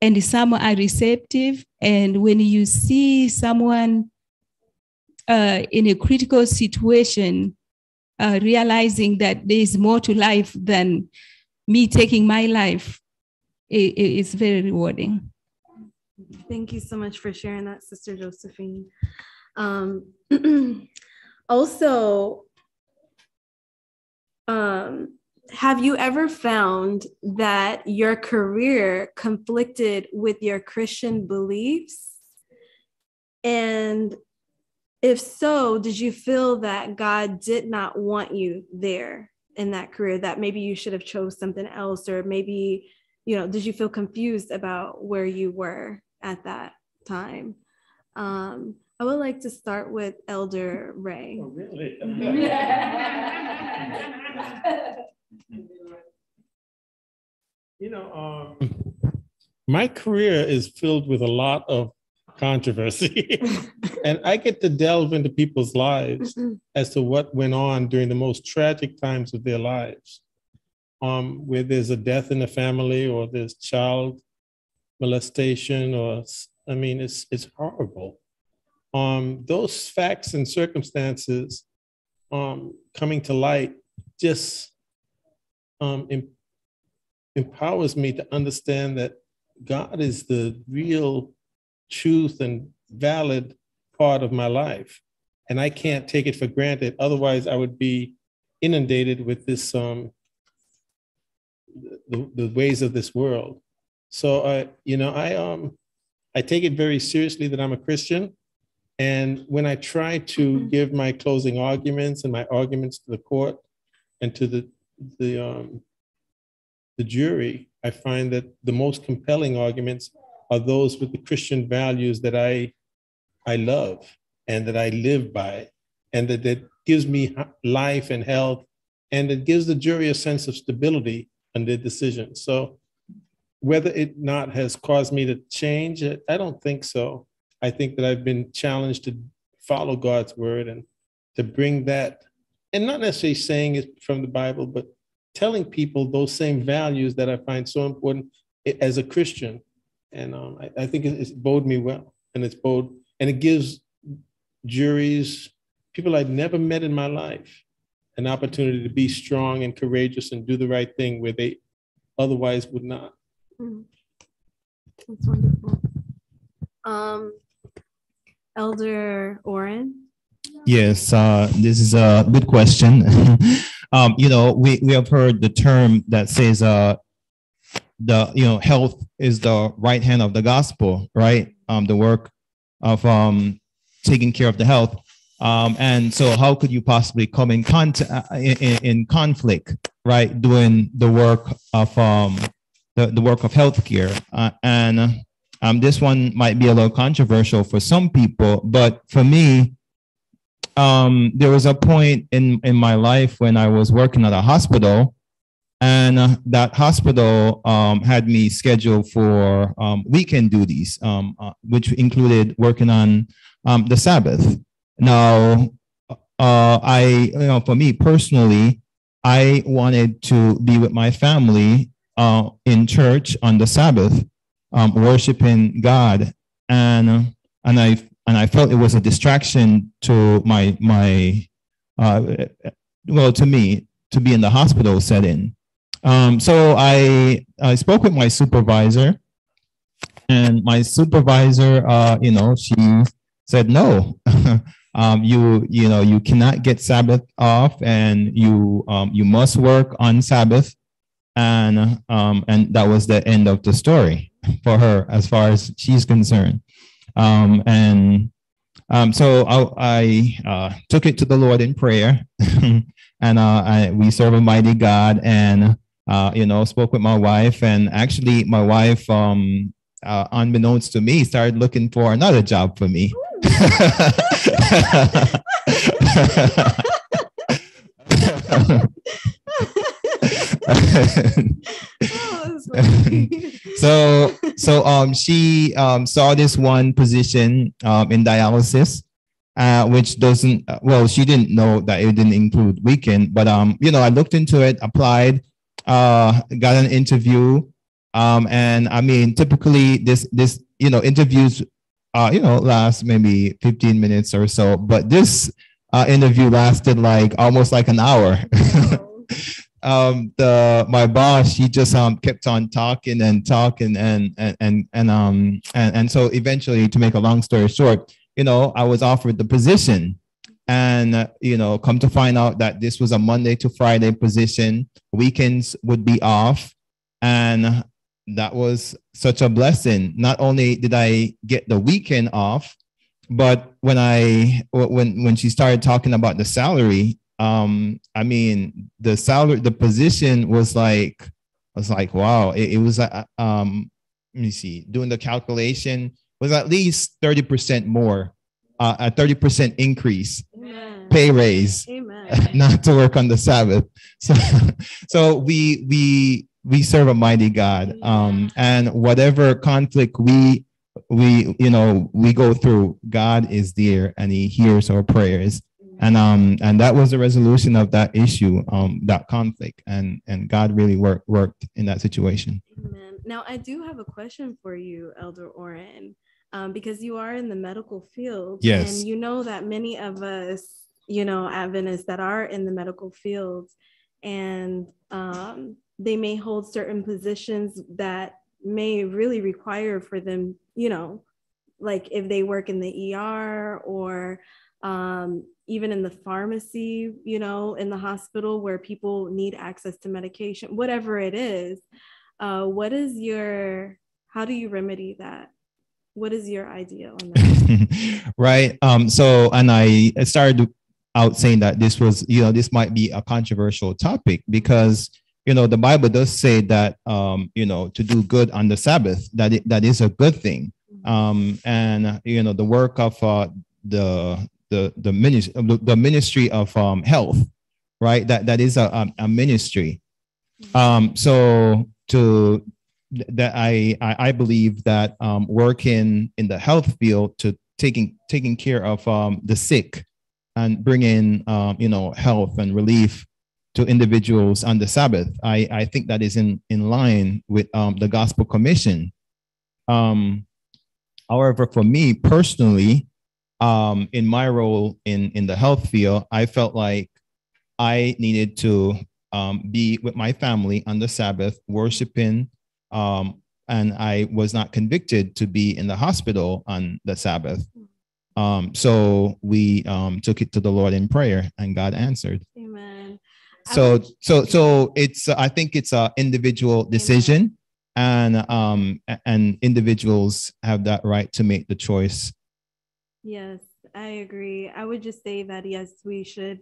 and some are receptive. And when you see someone uh, in a critical situation, uh, realizing that there is more to life than me taking my life, it, it's very rewarding. Thank you so much for sharing that, Sister Josephine. Um, [clears throat] also, um, have you ever found that your career conflicted with your Christian beliefs? And if so, did you feel that God did not want you there in that career, that maybe you should have chose something else, or maybe, you know, did you feel confused about where you were at that time? Um, I would like to start with Elder Ray. Oh, really? [laughs] [laughs] You know, um, my career is filled with a lot of controversy. [laughs] and I get to delve into people's lives [laughs] as to what went on during the most tragic times of their lives, um, where there's a death in the family or there's child molestation or I mean, it's it's horrible. Um, those facts and circumstances um, coming to light just um, em- empowers me to understand that God is the real truth and valid part of my life. And I can't take it for granted. Otherwise, I would be inundated with this um, the, the ways of this world. So I, you know, I um I take it very seriously that I'm a Christian. And when I try to give my closing arguments and my arguments to the court and to the the um, the jury, I find that the most compelling arguments are those with the Christian values that I I love and that I live by, and that that gives me life and health, and it gives the jury a sense of stability in their decision. So whether it not has caused me to change, I don't think so. I think that I've been challenged to follow God's word and to bring that, and not necessarily saying it from the Bible, but telling people those same values that I find so important as a Christian. And um, I, I, think it's bode me well, and it's bode, and it gives juries, people I'd never met in my life, an opportunity to be strong and courageous and do the right thing where they otherwise would not. Mm. That's wonderful. Um, Elder Oren. Yes, uh, this is a good question. [laughs] um, you know, we, we have heard the term that says uh, the you know health is the right hand of the gospel, right? Um, the work of um, taking care of the health. Um, and so, how could you possibly come in, con- uh, in, in conflict, right, doing the work of um, the, the work of healthcare. Uh, and um, this one might be a little controversial for some people, but for me, um, there was a point in, in my life when I was working at a hospital, and uh, that hospital um, had me scheduled for um, weekend duties, um, uh, which included working on um, the Sabbath. Now, uh, I, you know, for me personally, I wanted to be with my family uh, in church on the Sabbath, um, worshiping God, and and I and I felt it was a distraction to my my uh, well to me to be in the hospital setting. Um, so I I spoke with my supervisor, and my supervisor, uh, you know, she said no. [laughs] um, you you know you cannot get Sabbath off, and you um, you must work on Sabbath and um, and that was the end of the story [laughs] for her as far as she's concerned. Um, and um, so I, I uh, took it to the Lord in prayer, [laughs] and uh, I, we serve a mighty God, and uh, you know spoke with my wife, and actually my wife, um, uh, unbeknownst to me, started looking for another job for me. [laughs] [laughs] [laughs] so so um she um saw this one position um in dialysis uh which doesn't well she didn't know that it didn't include weekend but um you know I looked into it applied uh got an interview um and I mean typically this this you know interviews uh you know last maybe 15 minutes or so but this uh, interview lasted like almost like an hour [laughs] um the my boss she just um kept on talking and talking and and and, and um and, and so eventually to make a long story short you know i was offered the position. And uh, you know come to find out that this was a monday to friday position. Weekends would be off. And that was such a blessing. Not only did i get the weekend off but when i when when she started talking about the salary um i mean the salary the position was like i was like wow it, it was uh, um let me see doing the calculation was at least 30% more uh, a 30% increase Amen. pay raise Amen. [laughs] not to work on the sabbath [laughs] so so we we we serve a mighty god um and whatever conflict we we you know we go through god is there and he hears our prayers and um and that was the resolution of that issue um that conflict and and god really worked worked in that situation Amen. Now, I do have a question for you, Elder Oren, um, because you are in the medical field. Yes. And you know that many of us, you know, Adventists that are in the medical field and um, they may hold certain positions that may really require for them, you know, like if they work in the ER or um, even in the pharmacy, you know, in the hospital where people need access to medication, whatever it is. Uh, what is your, how do you remedy that? What is your idea on that? [laughs] right um so and i started out saying that this was you know this might be a controversial topic because you know the bible does say that um you know to do good on the sabbath that it, that is a good thing um and you know the work of uh the the the ministry the ministry of um health right that that is a, a, ministry um so to that I, I I believe that um, working in the health field to taking taking care of um, the sick and bringing um, you know health and relief to individuals on the Sabbath, I, I think that is in in line with um, the Gospel Commission. Um, however, for me personally, um, in my role in in the health field, I felt like I needed to um, be with my family on the Sabbath, worshiping um, and I was not convicted to be in the hospital on the Sabbath. Um, so we um, took it to the Lord in prayer, and God answered. Amen. So, so, so it's. I think it's a individual decision, and um, and individuals have that right to make the choice. Yes, I agree. I would just say that yes, we should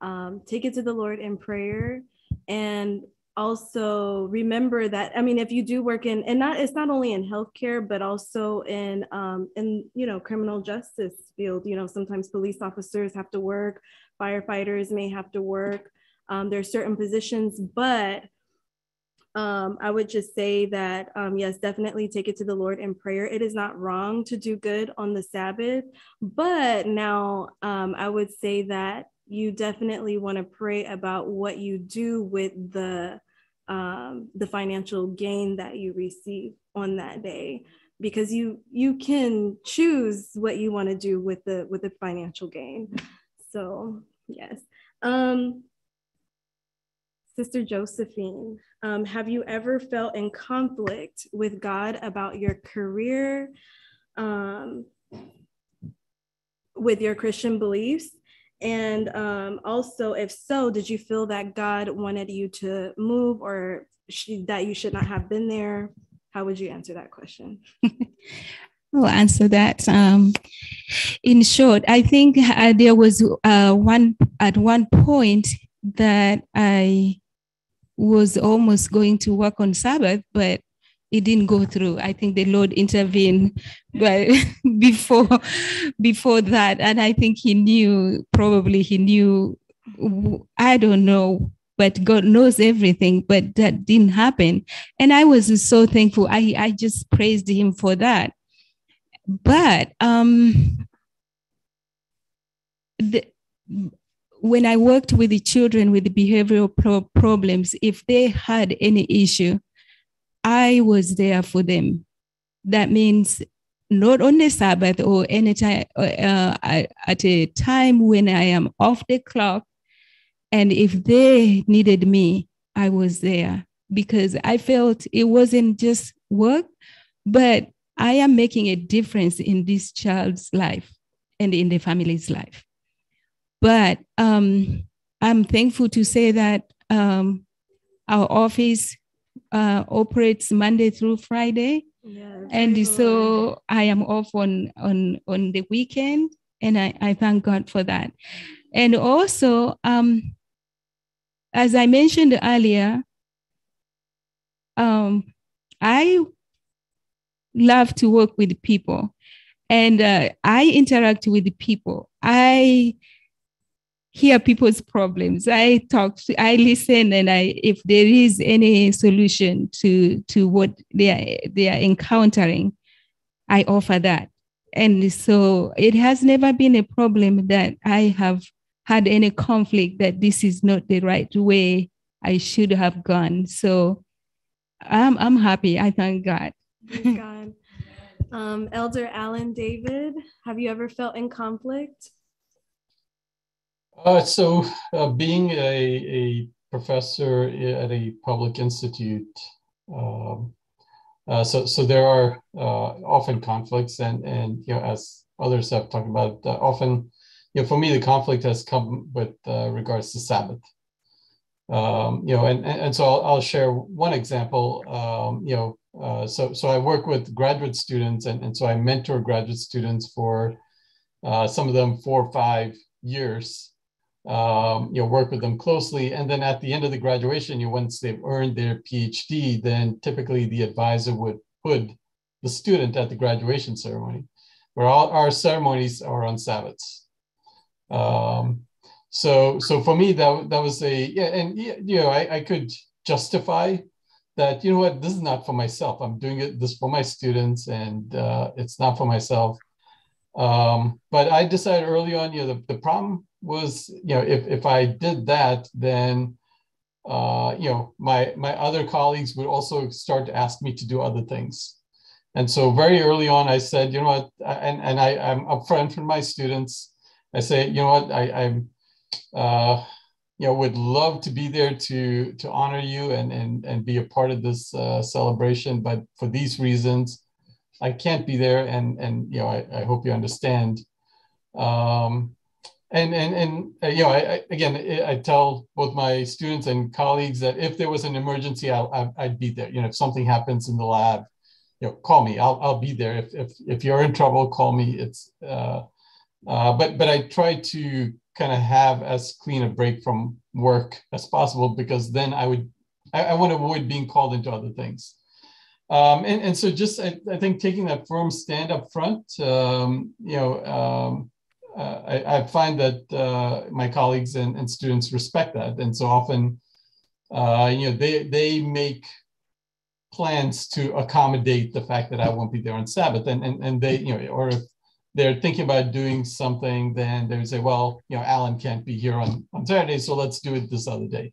um, take it to the Lord in prayer and also remember that i mean if you do work in and not it's not only in healthcare but also in um in you know criminal justice field you know sometimes police officers have to work firefighters may have to work um, there are certain positions but um, I would just say that, um, yes, definitely take it to the Lord in prayer. It is not wrong to do good on the Sabbath, but now um, I would say that you definitely want to pray about what you do with the um, the financial gain that you receive on that day because you you can choose what you want to do with the with the financial gain so yes um sister josephine um, have you ever felt in conflict with god about your career um, with your christian beliefs and um, also, if so, did you feel that God wanted you to move or sh- that you should not have been there? How would you answer that question? [laughs] I'll answer that. Um, in short, I think uh, there was uh, one at one point that I was almost going to work on Sabbath, but it didn't go through. I think the Lord intervened, but [laughs] before before that, and I think He knew. Probably He knew. I don't know, but God knows everything. But that didn't happen, and I was so thankful. I I just praised Him for that. But um, the, when I worked with the children with behavioral pro- problems, if they had any issue, I was there for them. That means not on the Sabbath or any time uh, at a time when I am off the clock. And if they needed me, I was there because I felt it wasn't just work, but I am making a difference in this child's life and in the family's life. But um, I'm thankful to say that um, our office uh, operates Monday through Friday. Yes. And so I am off on, on, on the weekend, and I, I thank God for that. And also, um, as I mentioned earlier, um, I love to work with people, and uh, I interact with people. I hear people's problems i talk to, i listen and i if there is any solution to to what they are they are encountering I offer that. And so it has never been a problem that I have had any conflict that this is not the right way I should have gone. So I'm I'm happy. I thank God. Thank God. Um, Elder Alan David, have you ever felt in conflict? Uh, so, uh, being a, a professor at a public institute, um, uh, so so there are uh, often conflicts, and and you know as others have talked about, uh, often, you know, for me the conflict has come with uh, regards to Sabbath. Um, you know, and, and, so I'll, I'll, share one example. Um, you know, so so I work with graduate students, and, and so I mentor graduate students for some of them four or five years. Um, you know, work with them closely, and then at the end of the graduation, you know, once they've earned their PhD, then typically the advisor would put the student at the graduation ceremony, where all our ceremonies are on Sabbaths. Um, so so for me that that was a yeah and you know I, I could justify that you know what this is not for myself. I'm doing it this for my students and uh, it's not for myself. Um, but i decided early on you know the, the problem was you know if, if i did that then uh, you know my my other colleagues would also start to ask me to do other things and so very early on i said you know what and, and I, i'm upfront for my students i say you know what I, i'm uh, you know, would love to be there to to honor you and and and be a part of this uh, celebration. But for these reasons, I can't be there, and and you know, I, I hope you understand. Um, and and and uh, you know, I, I, again, I tell both my students and colleagues that if there was an emergency, I'll, I'd be there. You know, if something happens in the lab, you know, call me. I'll I'll be there. If if if you're in trouble, call me. It's uh, uh, but but I try to kind of have as clean a break from work as possible because then I would I, I want to avoid being called into other things. Um, and, and so just I, I, think taking that firm stand up front, um, you know, um, uh, I, I, find that uh, my colleagues and, and, students respect that. And so often, uh, you know, they, they make plans to accommodate the fact that I won't be there on Sabbath. And, and, and they, you know, or if they're thinking about doing something, then they say, well, you know, Alan can't be here on, on Saturday, so let's do it this other day.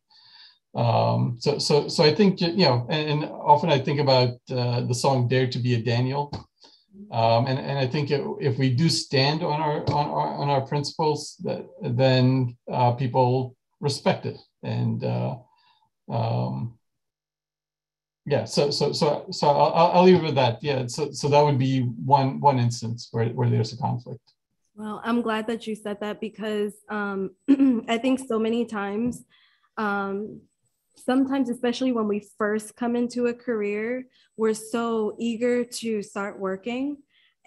Um, so, so, so I think, you know, and, and often I think about uh, the song Dare to be a Daniel. Um, and, and I think it, if we do stand on our, on our, on our principles, that, then uh, people respect it. And, uh, um, yeah so so so so I'll, I'll leave it with that yeah so so that would be one one instance where, where there's a conflict well i'm glad that you said that because um, [clears throat] i think so many times um, sometimes especially when we first come into a career we're so eager to start working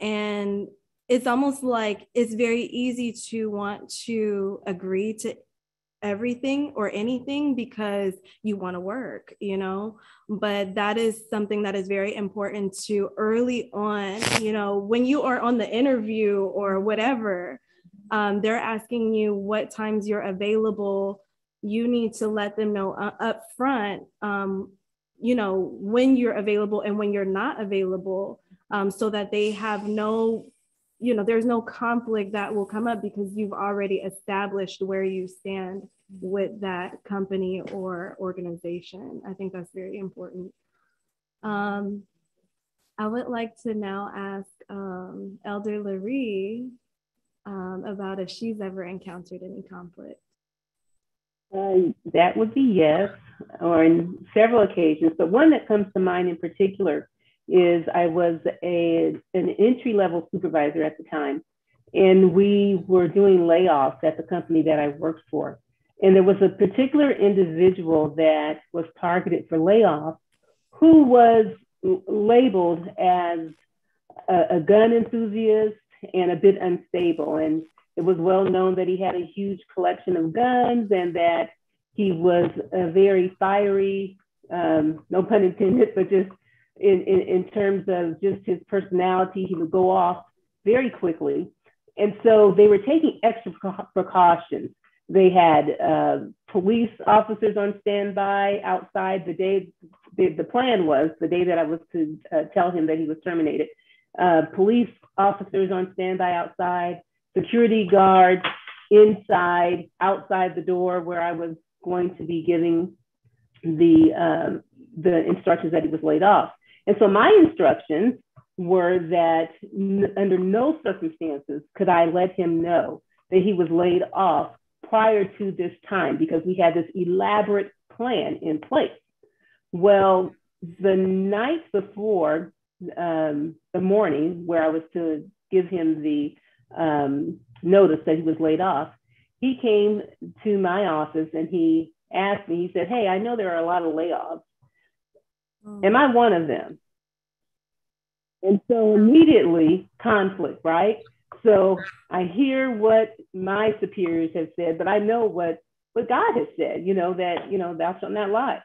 and it's almost like it's very easy to want to agree to everything or anything because you want to work, you know. But that is something that is very important to early on, you know, when you are on the interview or whatever, um, they're asking you what times you're available. You need to let them know uh, up front, um, you know, when you're available and when you're not available. Um, so that they have no you know there's no conflict that will come up because you've already established where you stand with that company or organization i think that's very important um, i would like to now ask um, elder Larry um, about if she's ever encountered any conflict uh, that would be yes or in several occasions but one that comes to mind in particular is I was a, an entry level supervisor at the time, and we were doing layoffs at the company that I worked for. And there was a particular individual that was targeted for layoff who was labeled as a, a gun enthusiast and a bit unstable. And it was well known that he had a huge collection of guns and that he was a very fiery, um, no pun intended, but just in, in, in terms of just his personality. He would go off very quickly. And so they were taking extra precautions. They had uh, police officers on standby outside the day. The, the, plan was the day that I was to uh, tell him that he was terminated. uh, police officers on standby outside, security guards inside, outside the door where I was going to be giving the um, the instructions that he was laid off. And so my instructions were that n- under no circumstances could I let him know that he was laid off prior to this time because we had this elaborate plan in place. Well, the night before um, the morning where I was to give him the um, notice that he was laid off, he came to my office and he asked me, he said, Hey, I know there are a lot of layoffs. Am I one of them? And so immediately conflict, right? So I hear what my superiors have said, but I know what what God has said, you know, that, you know, thou shalt not lie.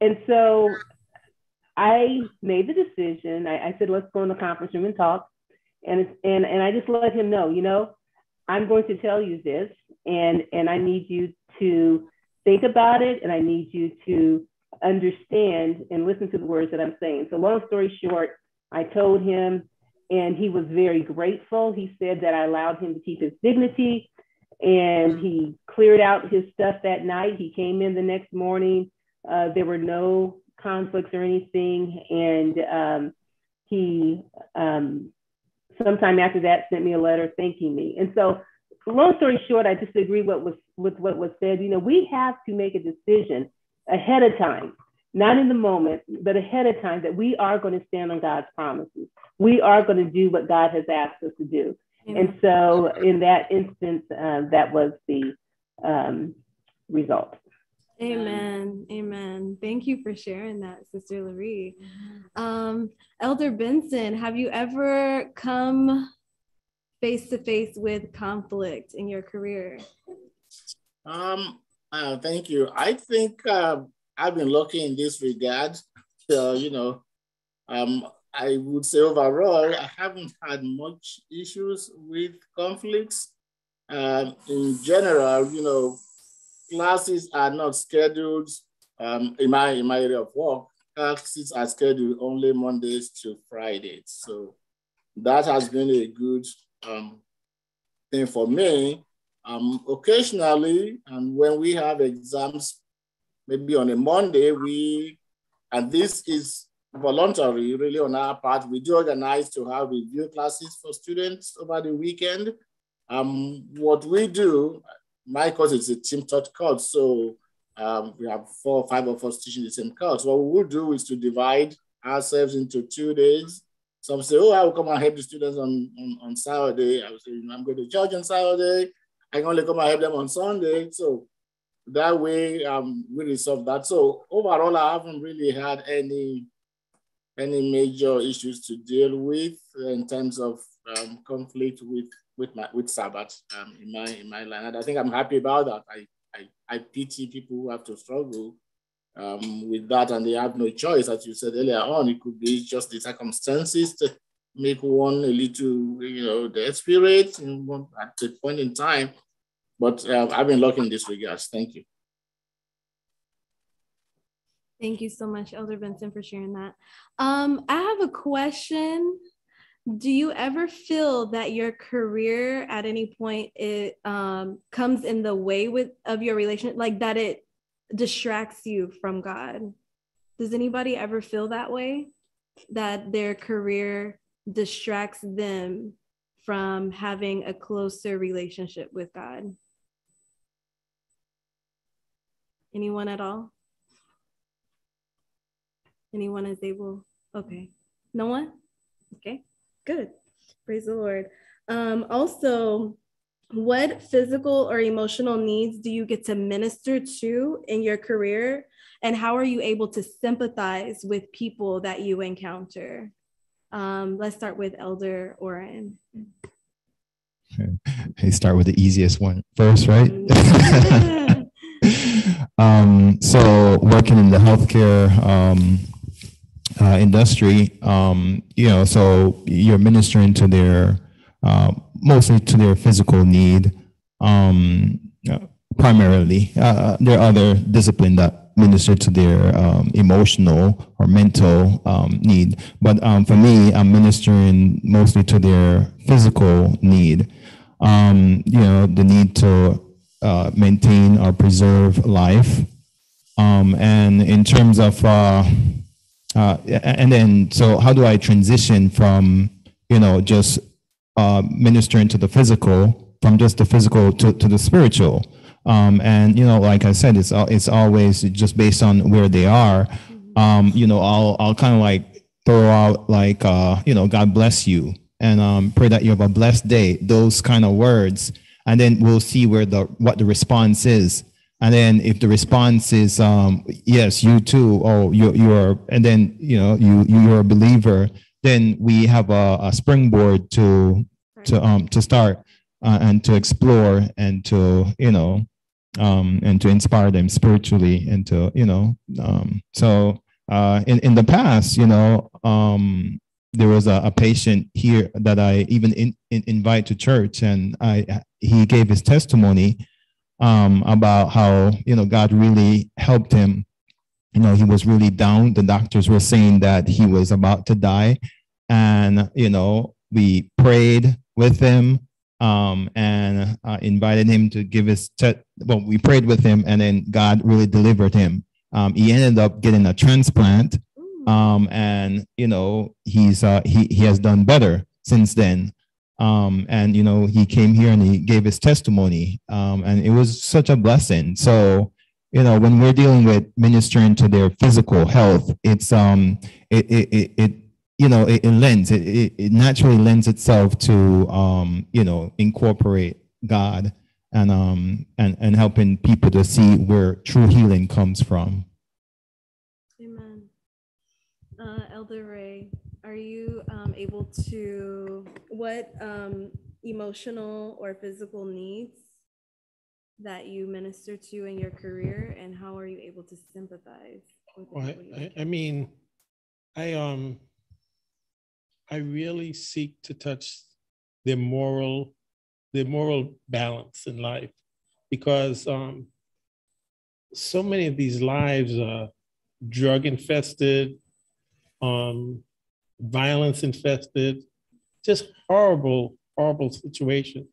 And so I made the decision. I, I said, let's go in the conference room and talk. And, and, and I just let him know, you know, I'm going to tell you this, and, and I need you to think about it, and I need you to understand and listen to the words that I'm saying. So, long story short, I told him, and he was very grateful. He said that I allowed him to keep his dignity and he cleared out his stuff that night. He came in the next morning. Uh, there were no conflicts or anything. And um, he, um, sometime after that, sent me a letter thanking me. And so, long story short, I disagree what was, with what was said. You know, we have to make a decision ahead of time, not in the moment, but ahead of time that we are going to stand on God's promises. We are going to do what God has asked us to do. And so, in that instance, uh, that was the um, result. Amen. Amen. Thank you for sharing that, Sister Laree. Um, Elder Benson, have you ever come face to face with conflict in your career? Um, uh, thank you. I think uh, I've been lucky in this regard. [laughs] Uh, you know, um, I would say overall, I haven't had much issues with conflicts. Um, in general, you know, classes are not scheduled um, in, my, in my area of work. Classes are scheduled only Mondays to Fridays. So that has been a good um, thing for me. Um, occasionally, and when we have exams, maybe on a Monday, we, and this is voluntary, really on our part. We do organize to have review classes for students over the weekend. Um, what we do, my course is a team taught course, so um, we have four or five of us teaching the same course. What we will do is to divide ourselves into two days. Some say, oh, I will come and help the students on, on, on Saturday. I will say, I'm going to church on Saturday. I can only come and help them on Sunday. So that way um, we resolve that. So overall, I haven't really had any any major issues to deal with in terms of um, conflict with with my with Sabbath um, in my in my line. And I think I'm happy about that. I I, I pity people who have to struggle um, with that and they have no choice, as you said earlier on. It could be just the circumstances to make one a little, you know, desperate at the point in time. But uh, I've been lucky in this regards. Thank you. Thank you so much, Elder Benson, for sharing that. Um, I have a question. Do you ever feel that your career at any point it um, comes in the way with of your relationship, like that it distracts you from God? Does anybody ever feel that way? That their career distracts them from having a closer relationship with God? Anyone at all? Anyone is able? Okay. No one? Okay, good. Praise the Lord. Um, also, what physical or emotional needs do you get to minister to in your career? And how are you able to sympathize with people that you encounter? Um, let's start with Elder Oren. [laughs] Hey, start with the easiest one first, right? [laughs] um, so, working in the healthcare um, uh, industry, um, you know, so you're ministering to their, uh, mostly to their physical need, um, uh, primarily. Uh, there are other discipline that minister to their um, emotional or mental um, need. But um, for me, I'm ministering mostly to their physical need. Um, you know, the need to uh, maintain or preserve life. And in terms of, uh, and then, so how do I transition from, you know, just uh, ministering to the physical, from just the physical to, to the spiritual? Um, and you know, like I said, it's it's always just based on where they are. Um, you know, I'll I'll kind of like throw out like uh, you know, God bless you, and um, pray that you have a blessed day. Those kind of words, and then we'll see where the what the response is. And then if the response is um, yes, you too, oh you you're, and then you know you you're a believer, then we have a, a springboard to to um to start uh, and to explore and to you know um, and to inspire them spiritually and to you know um, so uh, in in the past you know um, there was a, a, patient here that I even in, in, invite to church and I he gave his testimony um, about how you know God really helped him. You know he was really down. The doctors were saying that he was about to die. And you know we prayed with him um, and uh, invited him to give his te- well we prayed with him and then god really delivered him. Um, he ended up getting a transplant. Um, and you know he's uh, he, he has done better since then um, and you know he came here and he gave his testimony. Um, and it was such a blessing. So you know when we're dealing with ministering to their physical health it's um it it, it, you know it, it lends it, it, it naturally lends itself to um you know incorporate god and um and and helping people to see where true healing comes from. Amen. Uh, elder ray are you um, able to what um, emotional or physical needs that you minister to in your career and how are you able to sympathize with well, I, I mean i um I really seek to touch their moral, their moral balance in life, because um, so many of these lives are drug infested, um, violence infested, just horrible, horrible situation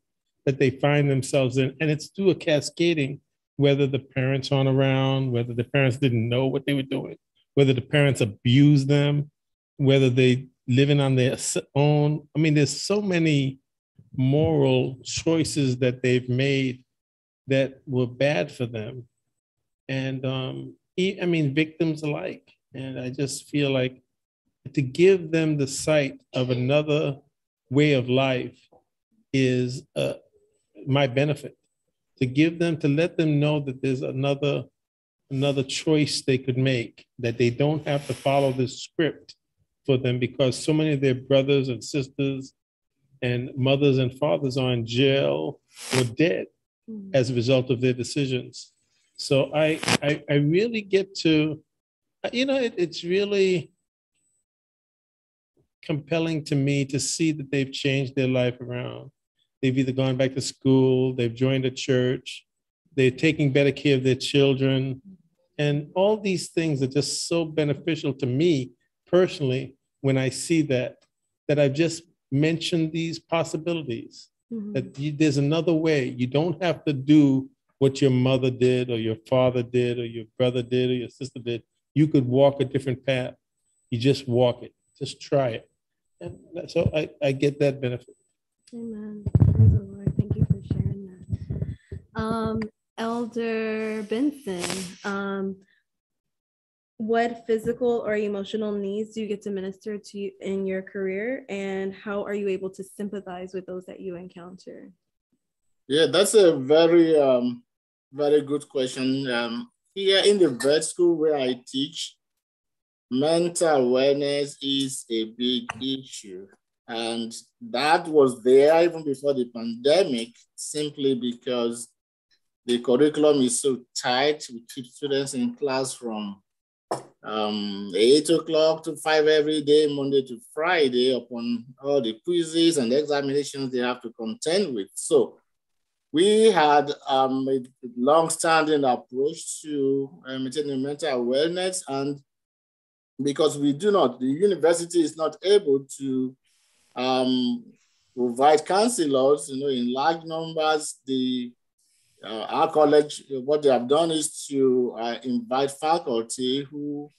that they find themselves in, and it's through a cascading. Whether the parents aren't around, whether the parents didn't know what they were doing, whether the parents abused them, whether they living on their own. I mean, there's so many moral choices that they've made that were bad for them. And um, I mean, victims alike. And I just feel like to give them the sight of another way of life is uh, my benefit. To give them, to let them know that there's another another choice they could make, that they don't have to follow this script for them because so many of their brothers and sisters and mothers and fathers are in jail or dead mm-hmm. as a result of their decisions. So I, I, I really get to, you know, it, it's really compelling to me to see that they've changed their life around. They've either gone back to school, they've joined a church, they're taking better care of their children. And all these things are just so beneficial to me personally when I see that, that I've just mentioned these possibilities, mm-hmm. that you, there's another way. You don't have to do what your mother did or your father did or your brother did or your sister did. You could walk a different path. You just walk it, just try it. And so I, I get that benefit. Amen. Praise the Lord. Thank you for sharing that. Um, Elder Benson, um, what physical or emotional needs do you get to minister to in your career and how are you able to sympathize with those that you encounter yeah that's a very um, very good question um, here in the vet school where i teach mental awareness is a big issue and that was there even before the pandemic simply because the curriculum is so tight we keep students in class from um, 8 o'clock to 5 every day, Monday to Friday, upon all the quizzes and examinations they have to contend with. So we had um, a long-standing approach to uh, maintaining mental wellness, and because we do not, the university is not able to um, provide counselors, you know, in large numbers. The uh, our college, what they have done is to uh, invite faculty who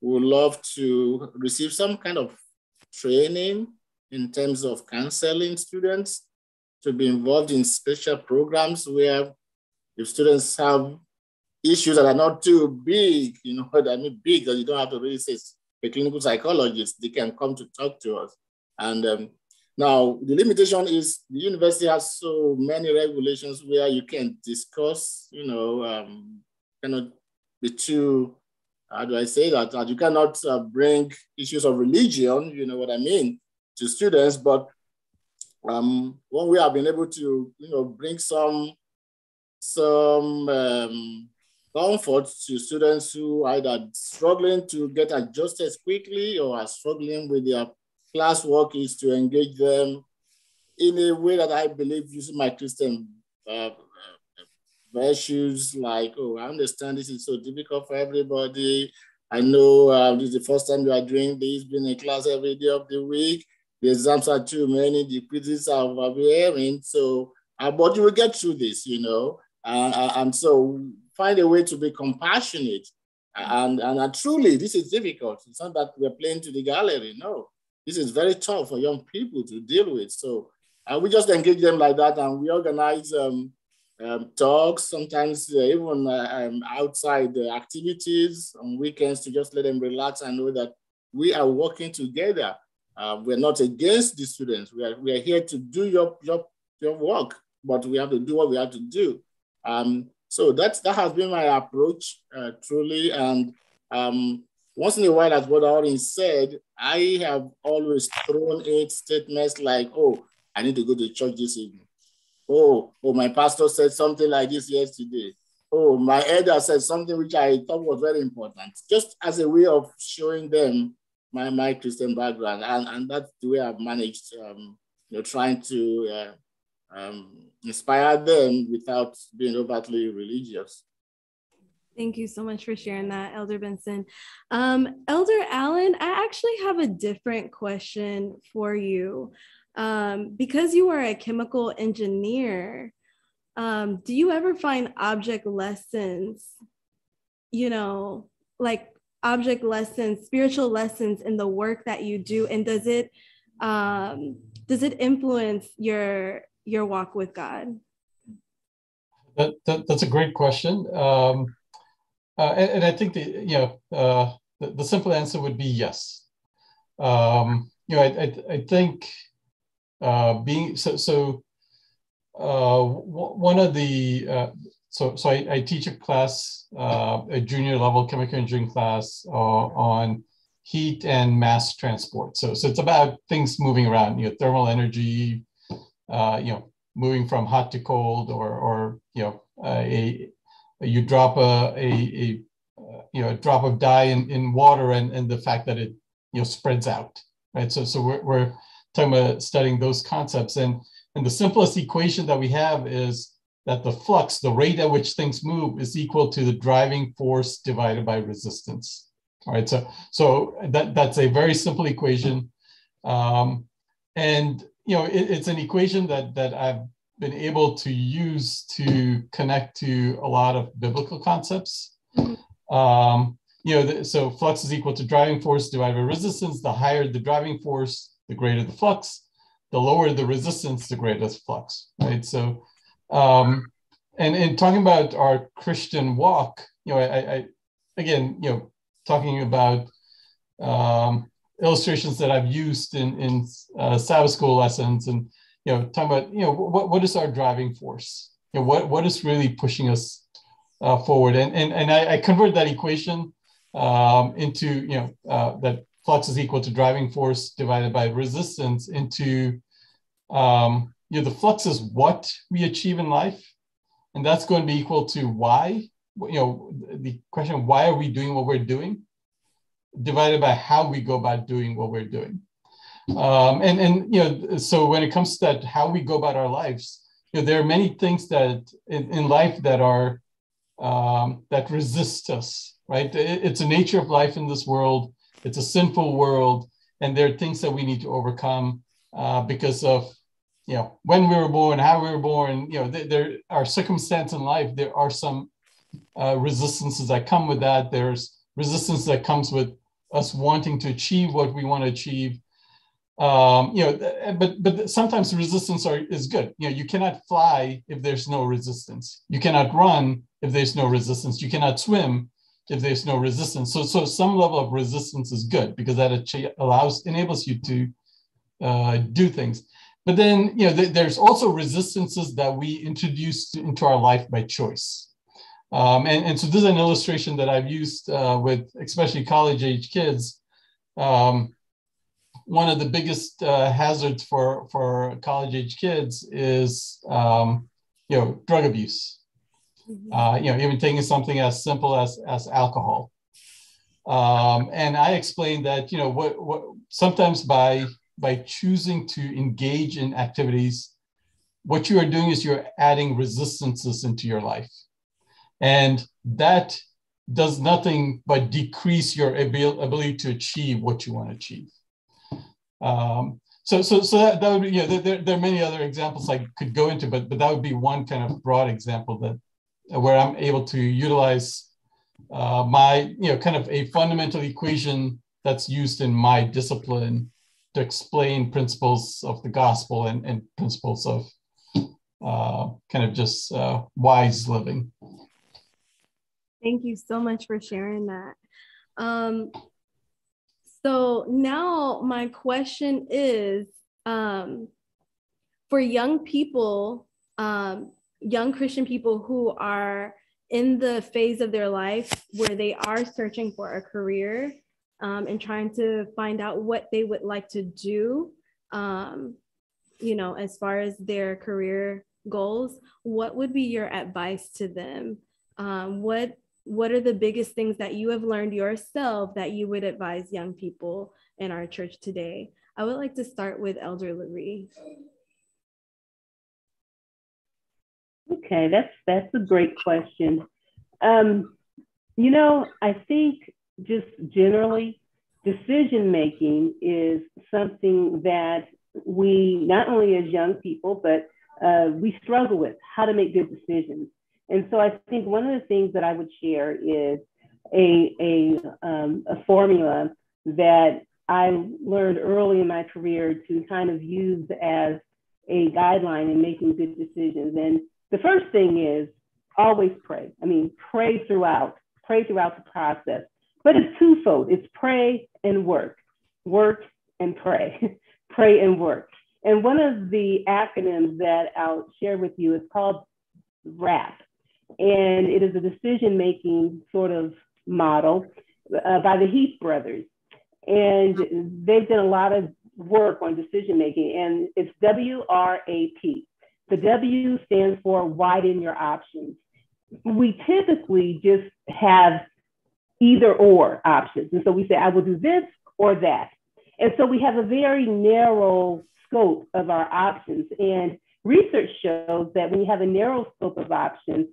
would love to receive some kind of training in terms of counseling students to be involved in special programs where if students have issues that are not too big, you know what I mean, big, that you don't have to really say a clinical psychologist, they can come to talk to us. And um, now the limitation is the university has so many regulations where you can discuss, you know, um, cannot be too, how do I say that? That you cannot uh, bring issues of religion, you know what I mean, to students, but um, one way I've been able to, you know, bring some some um, comfort to students who either struggling to get adjusted quickly or are struggling with their classwork is to engage them in a way that I believe using my Christian uh, virtues like, oh, I understand this is so difficult for everybody. I know uh, this is the first time you are doing this, being in class every day of the week. The exams are too many, the quizzes are overbearing. So, uh, but you will get through this, you know. Uh, and so find a way to be compassionate. And, and, and truly, this is difficult. It's not that we're playing to the gallery. No, this is very tough for young people to deal with. So uh, we just engage them like that and we organize um, um, talks, sometimes uh, even uh, um, outside activities on weekends to just let them relax and know that we are working together uh, we're not against the students. We are, we are here to do your, your, your work, but we have to do what we have to do. Um, so that's, that has been my approach, uh, truly. And um, once in a while, as what Orin said, I have always thrown in statements like, oh, I need to go to church this evening. Oh, oh, my pastor said something like this yesterday. Oh, my elder said something which I thought was very important, just as a way of showing them my, my Christian background. And, and that's the way I've managed, um, you know, trying to uh, um, inspire them without being overtly religious. Thank you so much for sharing that, Elder Benson. Um, Elder Allen, I actually have a different question for you. Um, because you are a chemical engineer, um, do you ever find object lessons, you know, like object lessons, spiritual lessons in the work that you do, and does it um, does it influence your your walk with God? That, that that's a great question, um, uh, and, and, I think the you know uh, the, the, simple answer would be yes. Um, you know, I I, I think uh, being so so. Uh, one of the uh, so so I, I teach a class, uh, a junior level chemical engineering class on heat and mass transport. So so it's about things moving around, you know, thermal energy, uh, you know, moving from hot to cold, or or you know, a, a you drop a a, a uh, you know a drop of dye in, in water and and the fact that it you know spreads out, right? So so we're we're talking about studying those concepts and and the simplest equation that we have is that the flux, the rate at which things move, is equal to the driving force divided by resistance. All right, so so that that's a very simple equation, um, and you know it, it's an equation that that I've been able to use to connect to a lot of biblical concepts. Um, you know, the, so flux is equal to driving force divided by resistance. The higher the driving force, the greater the flux. The lower the resistance, the greater the flux. Right. So um, and in talking about our Christian walk, you know, I, I again, you know, talking about um, illustrations that I've used in in uh, Sabbath school lessons, and you know, talking about you know what what is our driving force? You know, what what is really pushing us uh, forward? And and and I, I convert that equation um, into you know uh, that flux is equal to driving force divided by resistance into um, you know, the flux is what we achieve in life, and that's going to be equal to why. You know, the question why are we doing what we're doing, divided by how we go about doing what we're doing. Um, and and you know, so when it comes to that, how we go about our lives, you know, there are many things that in, in life that are um, that resist us, right? It, it's a nature of life in this world. It's a sinful world, and there are things that we need to overcome uh, because of you know when we were born, how we were born. You know, there, there are circumstances in life. There are some uh, resistances that come with that. There's resistance that comes with us wanting to achieve what we want to achieve. Um, you know, but but sometimes resistance are, is good. You know, you cannot fly if there's no resistance. You cannot run if there's no resistance. You cannot swim if there's no resistance. So so some level of resistance is good because that allows enables you to uh, do things. But then you know, th- there's also resistances that we introduce into our life by choice. Um, and, and so this is an illustration that I've used uh, with especially college age kids. Um, one of the biggest uh, hazards for, for college age kids is, um, you know, drug abuse. Mm-hmm. Uh, you know, even taking something as simple as, as alcohol. Um, and I explained that, you know, what, what sometimes by, by choosing to engage in activities, what you are doing is you're adding resistances into your life. And that does nothing but decrease your ability to achieve what you want to achieve. Um, so, so, so that, that would be, yeah, there, there are many other examples I could go into, but, but that would be one kind of broad example that where I'm able to utilize uh, my, you know, kind of a fundamental equation that's used in my discipline to explain principles of the gospel and, and principles of uh, kind of just uh, wise living. Thank you so much for sharing that. Um, so now my question is um, for young people, um, young Christian people who are in the phase of their life where they are searching for a career um, and trying to find out what they would like to do, um, you know, as far as their career goals, what would be your advice to them? Um, what what are the biggest things that you have learned yourself that you would advise young people in our church today? I would like to start with Elder Larry. Okay, that's that's a great question. Um, you know, I think just generally, decision making is something that we not only as young people, but uh, we struggle with how to make good decisions. And so I think one of the things that I would share is a, a, um, a formula that I learned early in my career to kind of use as a guideline in making good decisions. And the first thing is always pray. I mean, pray throughout, pray throughout the process. But it's twofold it's pray and work, work and pray, [laughs] pray and work. And one of the acronyms that I'll share with you is called WRAP. And it is a decision making sort of model uh, by the Heath brothers. And they've done a lot of work on decision making, and it's W R A P. The W stands for widen your options. We typically just have either or options. And so we say, I will do this or that. And so we have a very narrow scope of our options. And research shows that when you have a narrow scope of options,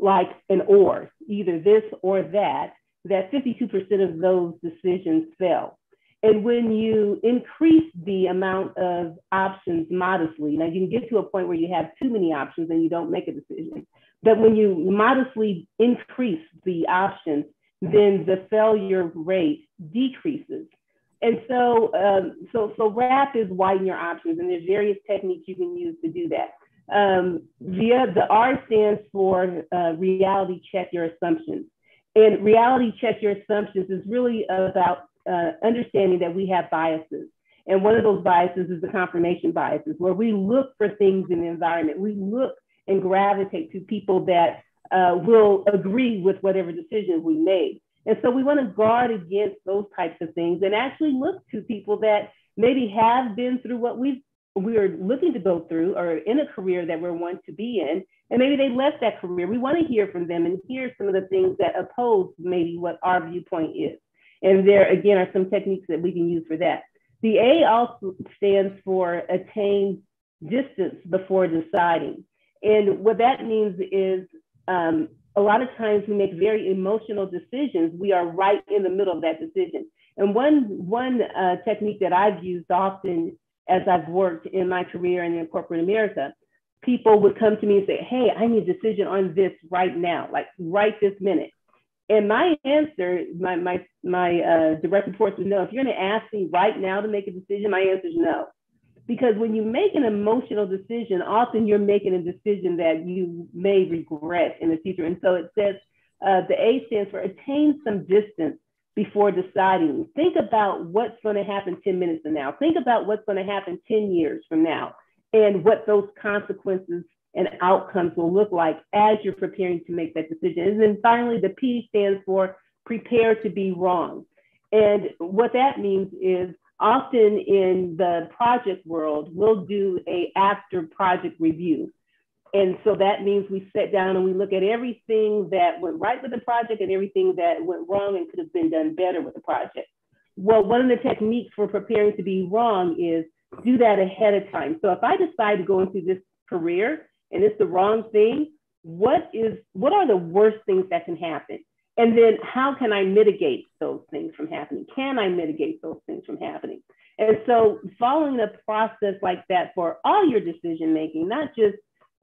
like an or, either this or that, that 52% of those decisions fail. And when you increase the amount of options modestly, now you can get to a point where you have too many options and you don't make a decision. But when you modestly increase the options, then the failure rate decreases. And so, um, so, so WRAP is widen your options, and there's various techniques you can use to do that. Um, the, the R stands for uh, reality check your assumptions. And reality check your assumptions is really about uh, understanding that we have biases. And one of those biases is the confirmation biases, where we look for things in the environment. We look and gravitate to people that uh, will agree with whatever decision we made. And so we want to guard against those types of things and actually look to people that maybe have been through what we've we're looking to go through or in a career that we're wanting to be in, and maybe they left that career. We want to hear from them and hear some of the things that oppose maybe what our viewpoint is. And there again are some techniques that we can use for that. The A also stands for attain distance before deciding. And what that means is um, a lot of times we make very emotional decisions. We are right in the middle of that decision. And one, one uh, technique that I've used often as I've worked in my career and in corporate America, people would come to me and say, Hey, I need a decision on this right now, like right this minute. And my answer, my, my, my uh, direct reports would know if you're going to ask me right now to make a decision, my answer is no. Because when you make an emotional decision, often you're making a decision that you may regret in the future. And so it says uh, the A stands for attain some distance before deciding. Think about what's going to happen 10 minutes from now. Think about what's going to happen 10 years from now and what those consequences and outcomes will look like as you're preparing to make that decision. And then finally, the P stands for prepare to be wrong. And what that means is often in the project world, we'll do a after project review. And so that means we sit down and we look at everything that went right with the project and everything that went wrong and could have been done better with the project. Well, one of the techniques for preparing to be wrong is do that ahead of time. So if I decide to go into this career and it's the wrong thing, what is what are the worst things that can happen? And then how can I mitigate those things from happening? Can I mitigate those things from happening? And so following a process like that for all your decision making, not just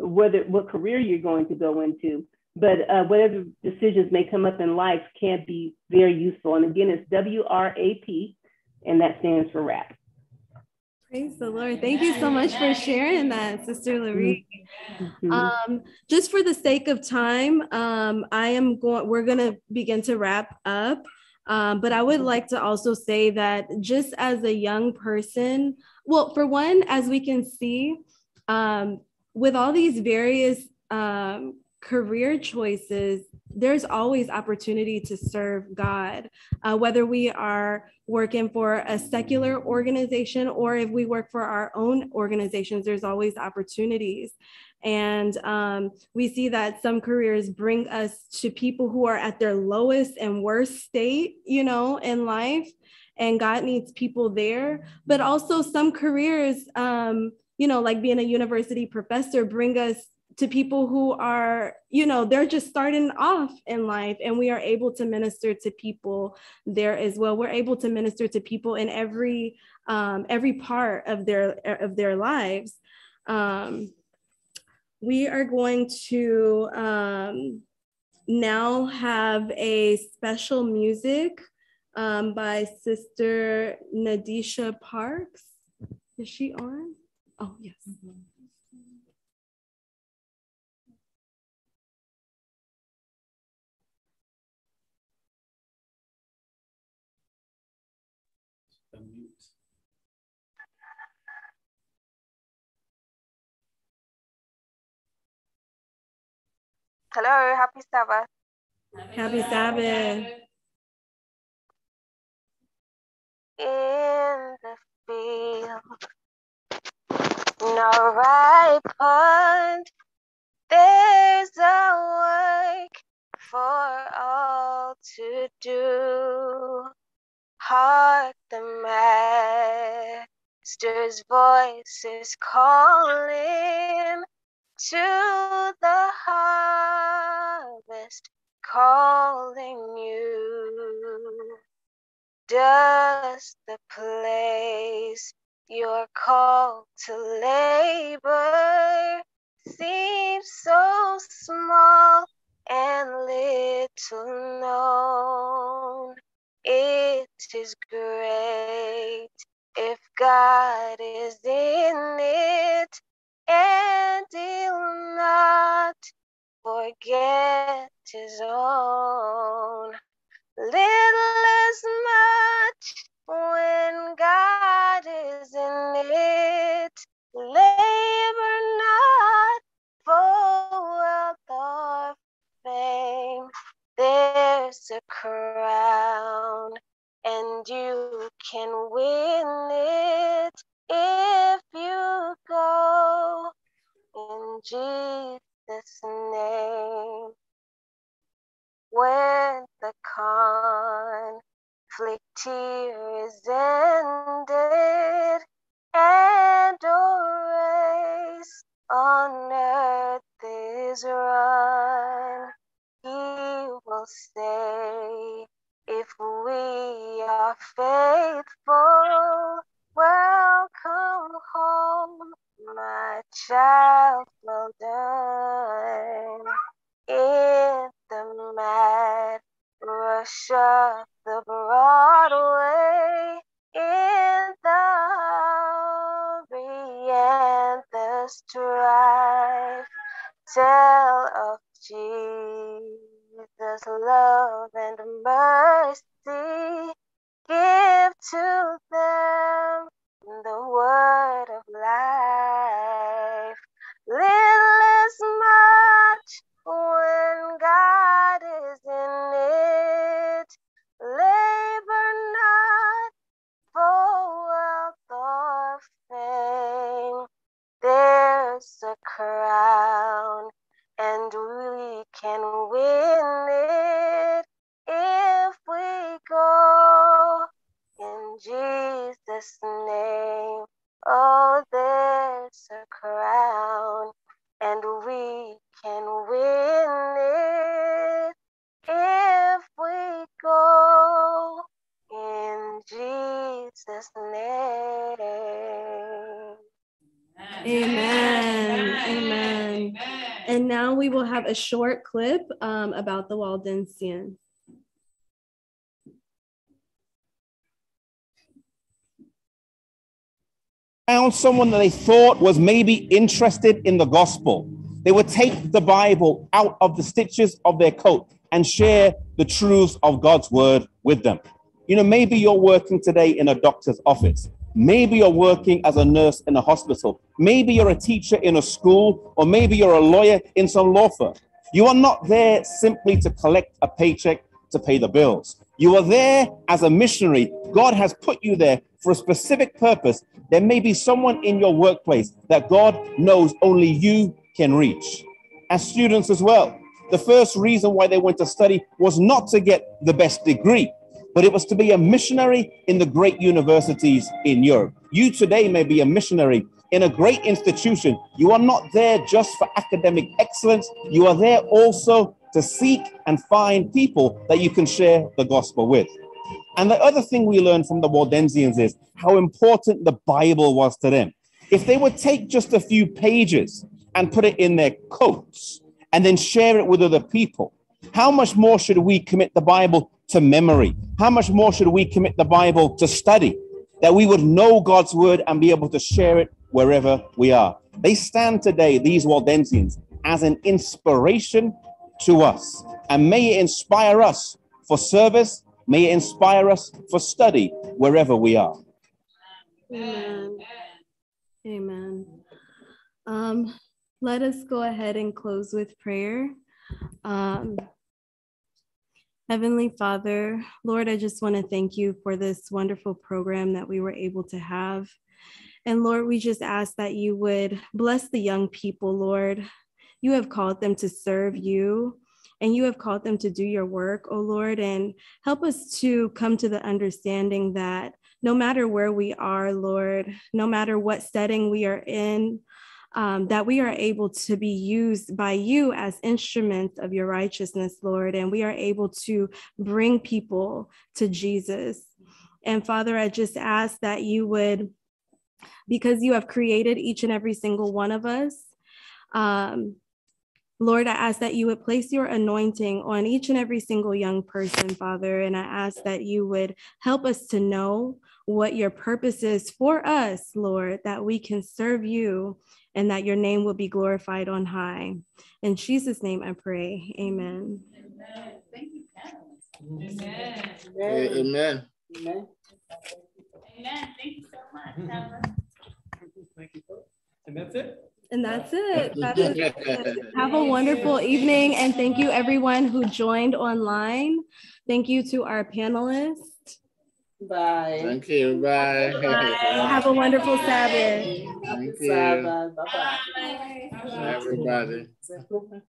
whether what career you're going to go into, but uh, whatever decisions may come up in life can be very useful. And again, it's W R A P, and that stands for WRAP. Praise the Lord. Thank you so much for sharing that, Sister Loree. Mm-hmm. Um, just for the sake of time, um, I am going, we're going to begin to wrap up. Um, but I would like to also say that just as a young person, well, for one, as we can see, um, with all these various um, career choices, there's always opportunity to serve God, uh, whether we are working for a secular organization or if we work for our own organizations, there's always opportunities. And um, we see that some careers bring us to people who are at their lowest and worst state, you know, in life. And God needs people there. But also, some careers, um, you know, like being a university professor, bring us to people who are, you know, they're just starting off in life and we are able to minister to people there as well. We're able to minister to people in every um, every part of their of their lives. Um, we are going to um, now have a special music um, by Sister Nadisha Parks. Is she on? Oh, yes. Mm-hmm. Hello, happy Sabbath. Happy Sabbath. In the field, no right pond, there's a work for all to do. Hark the Master's voice is calling to the harvest calling you. Does the place you're called to labor seem so small and little known? It is great if God is in it and he'll not forget his own. Have a short clip um, about the Waldensians. found someone that they thought was maybe interested in the gospel, they would take the Bible out of the stitches of their coat and share the truths of God's word with them. You know, maybe you're working today in a doctor's office. Maybe you're working as a nurse in a hospital. Maybe you're a teacher in a school, or maybe you're a lawyer in some law firm. You are not there simply to collect a paycheck to pay the bills. You are there as a missionary. God has put you there for a specific purpose. There may be someone in your workplace that God knows only you can reach. As students as well, the first reason why they went to study was not to get the best degree, but it was to be a missionary in the great universities in Europe. You today may be a missionary in a great institution. You are not there just for academic excellence, you are there also to seek and find people that you can share the gospel with. And the other thing we learned from the Waldensians is how important the Bible was to them. If they would take just a few pages and put it in their coats and then share it with other people, how much more should we commit the Bible to memory? How much more should we commit the Bible to study? That we would know God's word and be able to share it wherever we are. They stand today, these Waldensians, as an inspiration to us. And may it inspire us for service, may it inspire us for study wherever we are. Amen. Amen. Um, let us go ahead and close with prayer. Um, Heavenly Father, Lord, I just want to thank you for this wonderful program that we were able to have. And Lord, we just ask that you would bless the young people, Lord. You have called them to serve you and you have called them to do your work, oh Lord, and help us to come to the understanding that no matter where we are, Lord, no matter what setting we are in, um, that we are able to be used by you as instruments of your righteousness, Lord, and we are able to bring people to Jesus. And Father, I just ask that you would, because you have created each and every single one of us, um, Lord, I ask that you would place your anointing on each and every single young person, Father. And I ask that you would help us to know what your purpose is for us, Lord, that we can serve you and that your name will be glorified on high. In Jesus' name I pray. Amen. Amen. Thank you, Amen. Amen. Amen. Amen. Thank you so much, mm-hmm. Carolyn. Thank you. And that's it. And that's it. That is it. Have a wonderful evening. And thank you, everyone who joined online. Thank you to our panelists. Bye. Thank you. Bye. Bye. Have a wonderful Sabbath. Thank you. Sabbath. Bye bye. Everybody.